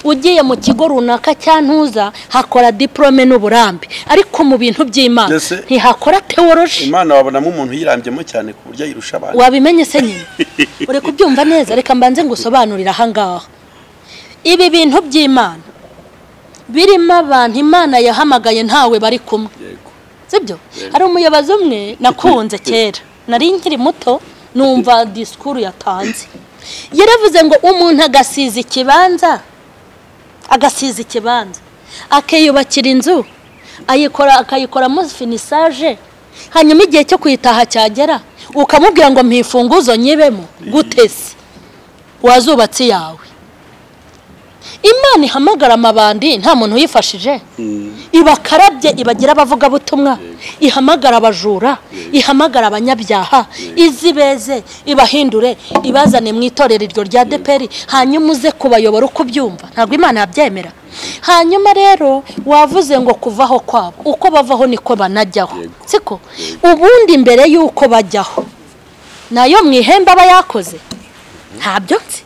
Ugiye mu kigo runaka cya ntuza hakora diporome n'uburambe. Ariko mu bintu by'imana ntihakora teworoji imana wabonamo umuntu uyirambyemo cyane ku buryo ayirusha abandi. Wabimenye se nyine? Uri kubyumva neza reka mbanze ngo usobanurire ahangaha. Ibi bintu by'imana. Birimo abantu imana yahamagaye ntawe bari kumwe. Sibyo? Hari umuyobozi umwe nakunze kera. Nari nkiri muto numva disikuru yatanze. Yaravuze ngo umuntu agasiza ikibanza agasiza ikibanza. Akiyubakira inzu ayikora akayikoramo finisaje hanyuma igihe cyo kuyitaha cyagera ukamubwira ngo mpifunguzo nyibemo gute se? Wazubatse iyawe. Imana ihamagara amabandi nta muntu uyifashije ibakarabye ibagira abavugabutumwa. Ihamagara abajura. Ihamagara abanyabyaha. Izibeze ibahindure. Ibazane mu itorero iryo rya deperi. Hanyuma uze kubayobora uko ubyumva. Ntabwo imana yabyemera. Hanyuma rero wavuze ngo kuvaho kwabo. Uko bavaho niko banajyaho. Siko ubundi mbere y'uko bajyaho. Nayo mu ihembe aba yakoze. Ntabyo nzi.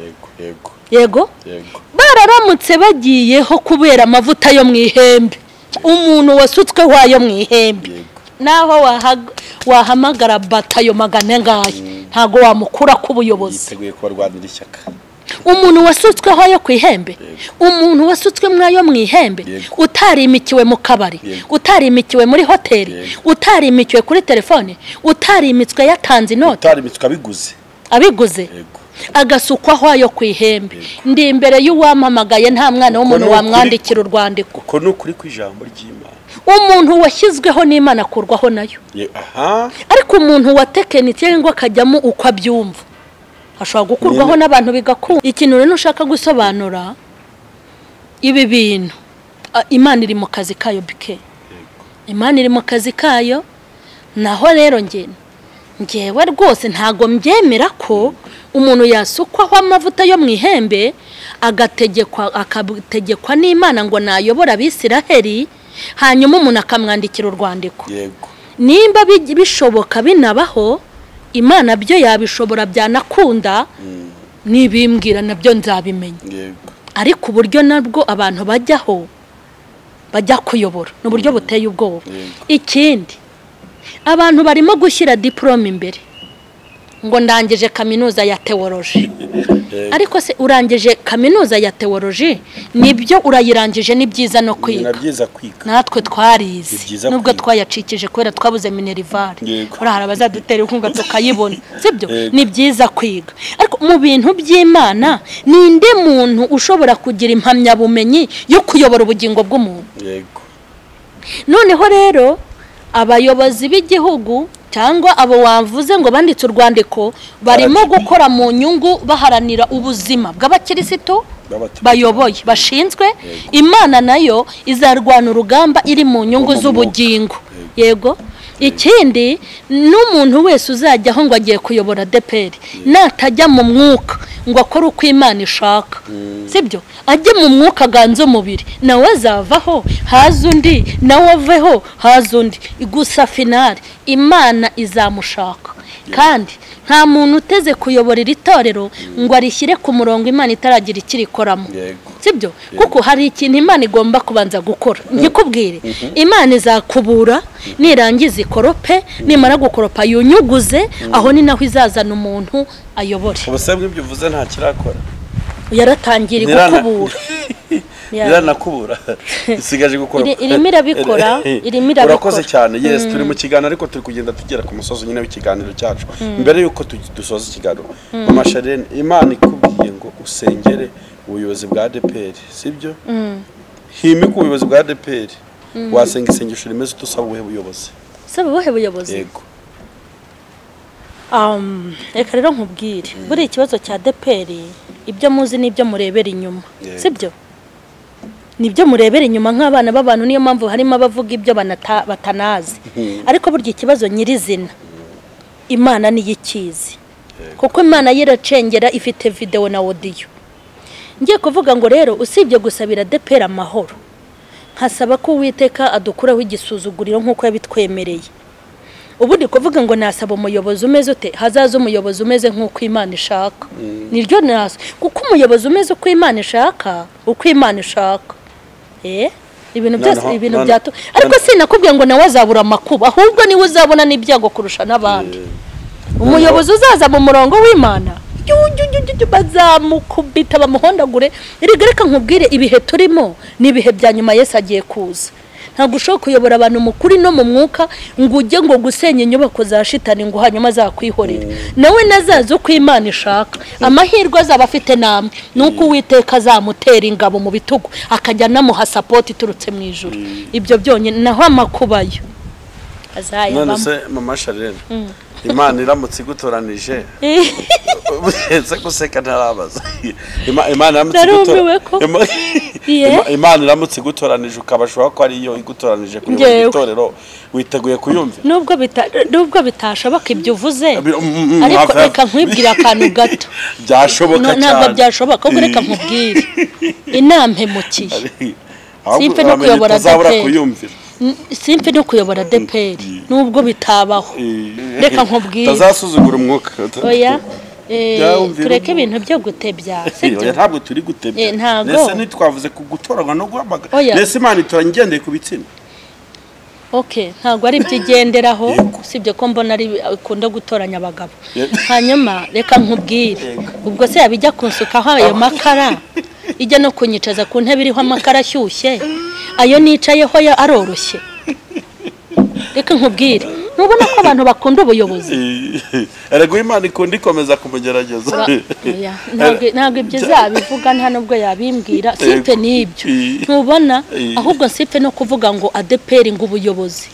Yego yego. Yego? Bararamutse bagiyeho kubera amavuta yo mu ihembe. Umuntu wasutsweho ayo mu ihembe. Naho wahamagara batayo magana angahe ntabwo wamukura ku buyobozi. Yiteguye kubarwanira ishyaka umuntu wasutsweho ayo ku ihembe. Umuntu wasutswe ayo mu ihembe utarimikiwe mu kabari utarimikiwe muri hoteli utarimikiwe kuri telefone utarimitswe yatanze inoti. Utari imitwe abiguze. Abiguze agasukwaho ayo ku ihembe. Ndi imbere y'uwampamagaye nta mwana w'umuntu wamwandikira urwandiko uko ni ukuri kw'ijambo ry'imana. Umuntu washyizweho n'imana akurwaho na yo. Ariko umuntu watekenitse cyangwa akajyamo uko abyumva. Ashobora gukurwaho n'abantu bigakunda ikintu rero ushaka gusobanura ibi bintu imana iri mu kazi kayo bike imana iri mu kazi kayo naho rero njye ngewe rwose ntabwo mbyemera ko umuntu yasukwaho amavuta yo mu ihembe agategekwa akategekwa n'imana ngo nayobora abisiraheli hanyuma umuntu akamwandikira urwandiko. Nimba bi- bishoboka binabaho imana byo yabishobora byanakunda nibimbwira na byo nzabimenya ariko uburyo nabwo abantu bajyaho bajya kuyobora ni uburyo buteye ubwoba. Ikindi abantu barimo gushyira diporome imbere. Ngo ndangije kaminuza ya tewoloji Yego. ariko se urangije kaminuza ya tewoloji ni byo urayirangije ni byiza no kwiga. Natwe twarize. Nubwo twayacikije kubera twabuze minerivare. Hari abazadutera inkunga tukayibona. Sibyo? Ni byiza kwiga. Ariko mu bintu by'imana ninde muntu ushobora kugira impamyabumenyi yo kuyobora ubugingo bw'umuntu? Noneho rero abayobozi b'igihugu cyangwa abo wavuze ngo banditse urwandiko barimo gukora mu nyungu baharanira ubuzima bw'abakirisitu bayoboye bashinzwe. Imana na yo izarwana urugamba iri mu nyungu z'ubugingo. Yego. Ikindi n'umuntu wese uzajyaho ngo agiye kuyobora deperi natajya mu mwuka ngo akore uko imana ishaka. Sibyo? Ajye mu mwuka aganze umubiri. Nawe azavaho haza undi nawe aveho haza undi. Gusa finari imana izamushaka. Kandi nta muntu uteze kuyobora iri torero ngo arishyire ku murongo imana itaragira icyo irikoramo Yego. sibyo kuko hari ikintu imana igomba kubanza gukora. Nkikubwire imana izakubura nirangiza ikorope nimara gukoropa yunyuguze aho ni naho izazana umuntu ayobore. Ubuse bw'ibyo uvuze nta kirakora. Nirana- gukubura. iranakubura. Isigaje gukora. Iri- irimo irabikora, irimo irabikora. urakoze cyane. Yes turi mu kiganiro ariko turi kugenda tugera ku musozi nyine w'ikiganiro cyacu. Mbere y'uko dusoza ikiganiro mama sharene imana ikubwiye ngo usengere ubuyobozi bwa adeperi sibyo himika ubuyobozi bwa adeperi wasenga isengesho rimeze utusaba ubuhe buyobozi? Saba ubuhe buyobozi? Yego. Um, reka rero nkubwire. Buriya ikibazo cya deperi ibyo muzi n'ibyo murebera inyuma. Sibyo ni byo murebera inyuma nk'abana b'abantu niyo mpamvu harimo abavuga ibyo batanazi. Ariko burya ikibazo nyirizina imana niyo ikizi kuko imana iracengera ifite videwo na odiyo ngiye kuvuga ngo rero usibye gusabira deperi amahoro. Nkasaba ko uwiteka adukuraho igisuzuguriro nk'uko yabitwemereye. Ubu ndi kuvuga ngo nasaba umuyobozi umeze ute? Hazaza umuyobozi umeze nk'uko imana ishaka. Niryo nasa kuko umuyobozi umeze uko imana ishaka uko imana ishaka. Eh? Ibintu byose ibintu byatu ariko sinakubwiye ngo nawe azabura amakuba ahubwo ni we uzabona n'ibyago kurusha n'abandi. Umuyobozi uzaza mu murongo w'imana. Bazamukubita bamuhondagure. Reka nkubwire ibihe turimo ni ibihe bya nyuma yesu agiye kuza. Ntabwo ushobora kuyobora abantu mu kuri no mu mwuka ngo ujye ngo gusenya inyubako za shitani ngo hanyuma azakwihorera nawe nazaza uko imana ishaka. Amahirwe azaba afite namwe. Ni uko uwiteka azamutera ingabo mu bitugu akajya anamuha sapoti iturutse mu ijoro ibyo byonyine naho amakubayo none azayabamo se mama sharene imana iramutse igutoranije. Ese guseka ntarabaza. Ima- imana iramutse igutoranije ukabashobora ko ariyo igutoranije kuyobora Njyewe. itorero witeguye kuyumvira. Nubwo bita nubwo bitashoboka ibyo uvuze. Mm, mm, ariko reka nkwibwire akantu gato. Byashoboka No, ntabwo cyane. byashoboka ahubwo reka nkubwire. Inama Ahubwo Simpe no kuyobora N- simfe no kuyobora deperi nubwo bitabaho. Reka nkubwire. utazasuzugura umwuka. Oya eh, tureke ibintu byo gutebya ntabwo turi gutebya. Eh, ndetse ntitwavuze ku gutoranywa no guhamagara. Ndetse imana itoranya igendeye ku bitsina? Ok ntabwo ari ibyo igenderaho Yego. usibye ko mbona ari ikunda gutoranya abagabo. Hanyuma reka nkubwire. Ubwo se yaba ijya kunsukaho ayo makara? Ijya no kunyicaza ku ntebe iriho amakara ashyushye? Ayo nicayeho aroroshye. Reka nkubwire. Ntubona ko abantu bakunda ubuyobozi. Erega imana ikunda ikomeza kumugerageza. Ntabwo ibyo zabivuga nta nubwo yabimbwira. Sipe n'ibyo ntubona? ahubwo sipe no kuvuga ngo adeperi ngo ubuyobozi.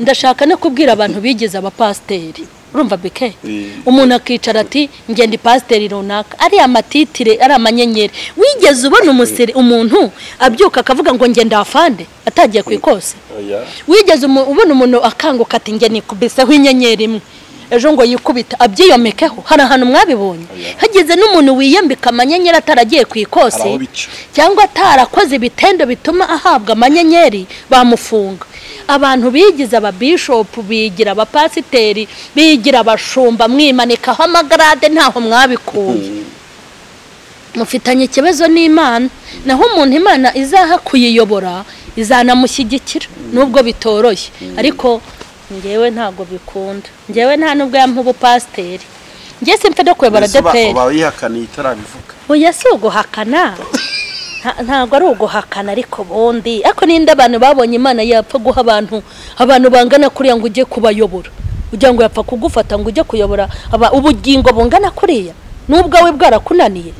Ndashaka no kubwira abantu bigize abapasiteri. Urumva bike? Eh. umuntu akicara ati ngenda ipasiteri runaka. Ari amatitire ari amanyenyeri. Wigeze ubona umusiri umuntu abyuka akavuga ngo ngenda afande atagiye ku ikosi Oya. wigeze ubona umuntu akanguka ati njye nikubiseho inyenyeri imwe. Ejo ngo yikubita abyiyomekeho. Hari ahantu mwabibonye. Oya. hagize n'umuntu wiyambika amanyenyeri ataragiye ku ikosi cyangwa atarakoze ibitendo bituma ahabwa amanyenyeri bamufunga. Abantu bigize ababishopu bigira abapasiteri bigira abashumba mwimanikaho amagarade ntaho mwabikuye mufitanye ikibazo n'imana. Naho umuntu imana izaha kuyiyobora izanamushyigikira. Nubwo bitoroshye. Ariko ngewe ntabwo bikunda. Ngewe nta nubwo yampa ubupasiteri. Ngewe simfe no kuyobora deperi. uba wihakaniye itarabivuga. Oya si uguhakana? ntabwo ari uguhakana ariko bundi. Ariko ninde abantu babonye imana yapfa guha abantu abantu bangana kuriya ngo ujye kubayobora? Ugira ngo yapfa kugufata ngo ujye kuyobora. Ubugingo bungana kuriya. N'ubwawe bwarakunaniye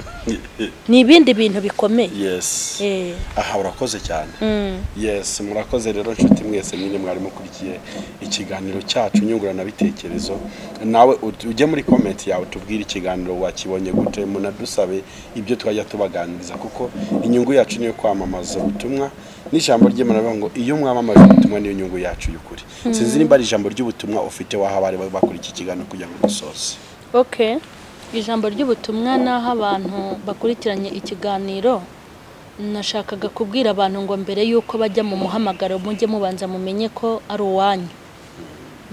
ni ibindi bintu bikomeye. Yes. Eh, aha urakoze cyane. Mm. yes murakoze rero nshuti mwese nyine mwari mukurikiye ikiganiro cyacu nyunguranabitekerezo. Nawe ujye muri komenti yawe tubwire ikiganiro wakibonye gute munadusabe ibyo twajya tubaganiriza kuko inyungu yacu niyo kwamamaza ubutumwa n'ijambo ry'imana ngo iyo mwamamaje ubutumwa niyo nyungu yacu y'ukuri. Sinzi nimba ari ijambo ry'ubutumwa ufite waha abari bakora iki kiganiro kugira ngo dusoze. Okay. Ijambo ry'ubutumwa naho abantu bakurikiranye ikiganiro nashakaga kubwira abantu ngo mbere y'uko bajya mu muhamagaro mujye mubanza mumenye ko ari uwanyu.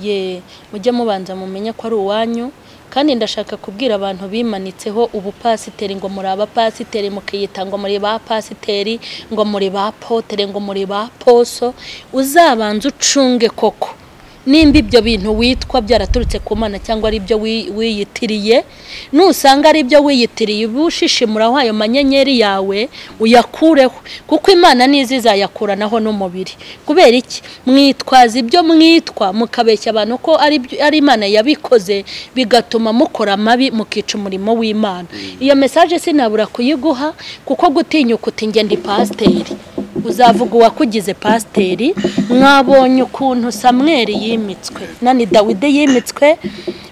Ye mujye mubanza mumenye ko ari uwanyu kandi ndashaka kubwira abantu bimanitseho ubupasiteri ngo muri abapasiteri mukiyita ngo muri ba pasiteri ngo muri ba potere ngo muri ba poso uzabanza ucunge koko. Nimba ibyo bintu witwa byaraturutse ku mana cyangwa ari ibyo wi- wiyitiriye nusanga ari ibyo wiyitiriye uba ushishimuraho ayo manyenyeri yawe uyakureho. Kuko imana nizo izayakuranaho n'umubiri. Kubera iki? Mwitwaza ibyo mwitwa mukabeshya abantu ko ari imana yabikoze bigatuma mukora amabi mukica umurimo w'imana. Iyo mesaje sinabura kuyiguha kuko gutinyuka uti njye ndi pasiteri. Uzavuga uwakugize pasiteri mwabonye ukuntu samweri yimitswe. Nani dawidi yimitswe?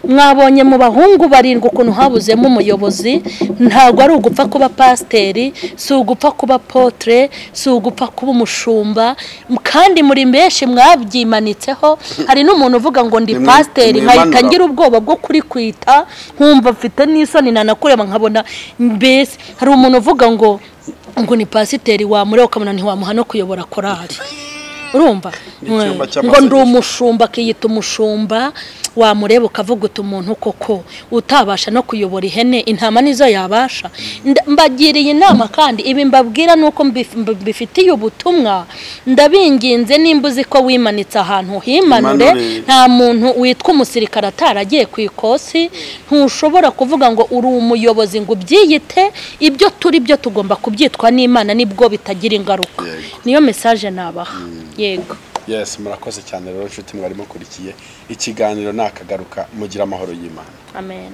Mwabonye mu bahungu barindwi ukuntu habuzemo umuyobozi. Ntabwo ari ugupfa kuba pasiteri si ugupfa kuba potere si ugupfa kuba umushumba. Kandi muri benshi mwabyimanitseho hari n'umuntu uvuga ngo ndi pasiteri nkahita ngira ubwoba bwo kurikwita nkumva mfite n'isoni nanakureba nkabona mbese. Hari umuntu uvuga ngo ngo ni pasiteri wamureba ukabona ntiwamuha no kuyobora korari urumva ngo ndi umushumba akiyita umushumba. Wamureba ukavuga uti umuntu koko utabasha no kuyobora ihene intama nizo yabasha. Mbagiriye inama kandi. Ibi mbabwira ni uko mbif- mb- mbifitiye ubutumwa. Ndabinginze nimba uzi ko wimanitse ahantu himanure Imanure. nta muntu witwa umusirikare ataragiye ku ikosi. Ntushobora kuvuga ngo uri umuyobozi ngo ubyiyite. Ibyo turi byo tugomba kubyitwa n'imana ni bwo bitagira ingaruka. Niyo mesaje nabaha. Yego. Yes murakoze cyane rero nshuti mwari mukurikiye. Ikiganiro nakagaruka mugira amahoro y'imana. Amen.